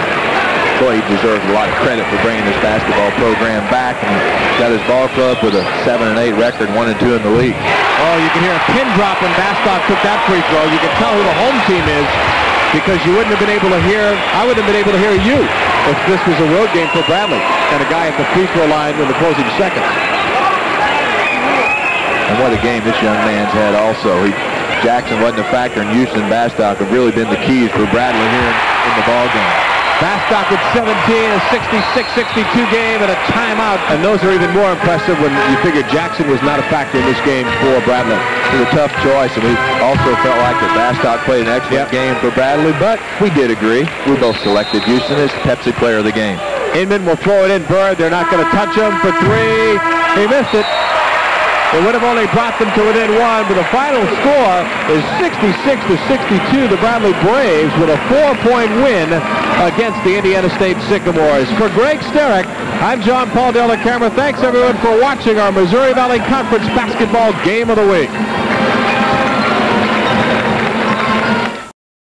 boy, he deserves a lot of credit for bringing this basketball program back. And got his ball club with a 7 and 8 record, 1 and 2 in the league. Oh, you can hear a pin drop when Bastock took that free throw. You can tell who the home team is because you wouldn't have been able to hear, I wouldn't have been able to hear you if this was a road game for Bradley and a guy at the free throw line in the closing seconds. And what a game this young man's had also. He, Jackson wasn't a factor, and Houston Bastock have really been the keys for Bradley here in, in the ball game. Bastock at 17, a 66-62 game, and a timeout. And those are even more impressive when you figure Jackson was not a factor in this game for Bradley. It was a tough choice, and we also felt like that Bastock played an excellent game for Bradley, but we did agree. We both selected Houston as Pepsi player of the game. Inman will throw it in. Bird, they're not going to touch him for three. He missed it. It would have only brought them to within one, but the final score is 66 to 62. The Bradley Braves with a four-point win against the Indiana State Sycamores. For Greg Starrick, I'm John Paul Della Camera. Thanks everyone for watching our Missouri Valley Conference basketball game of the week.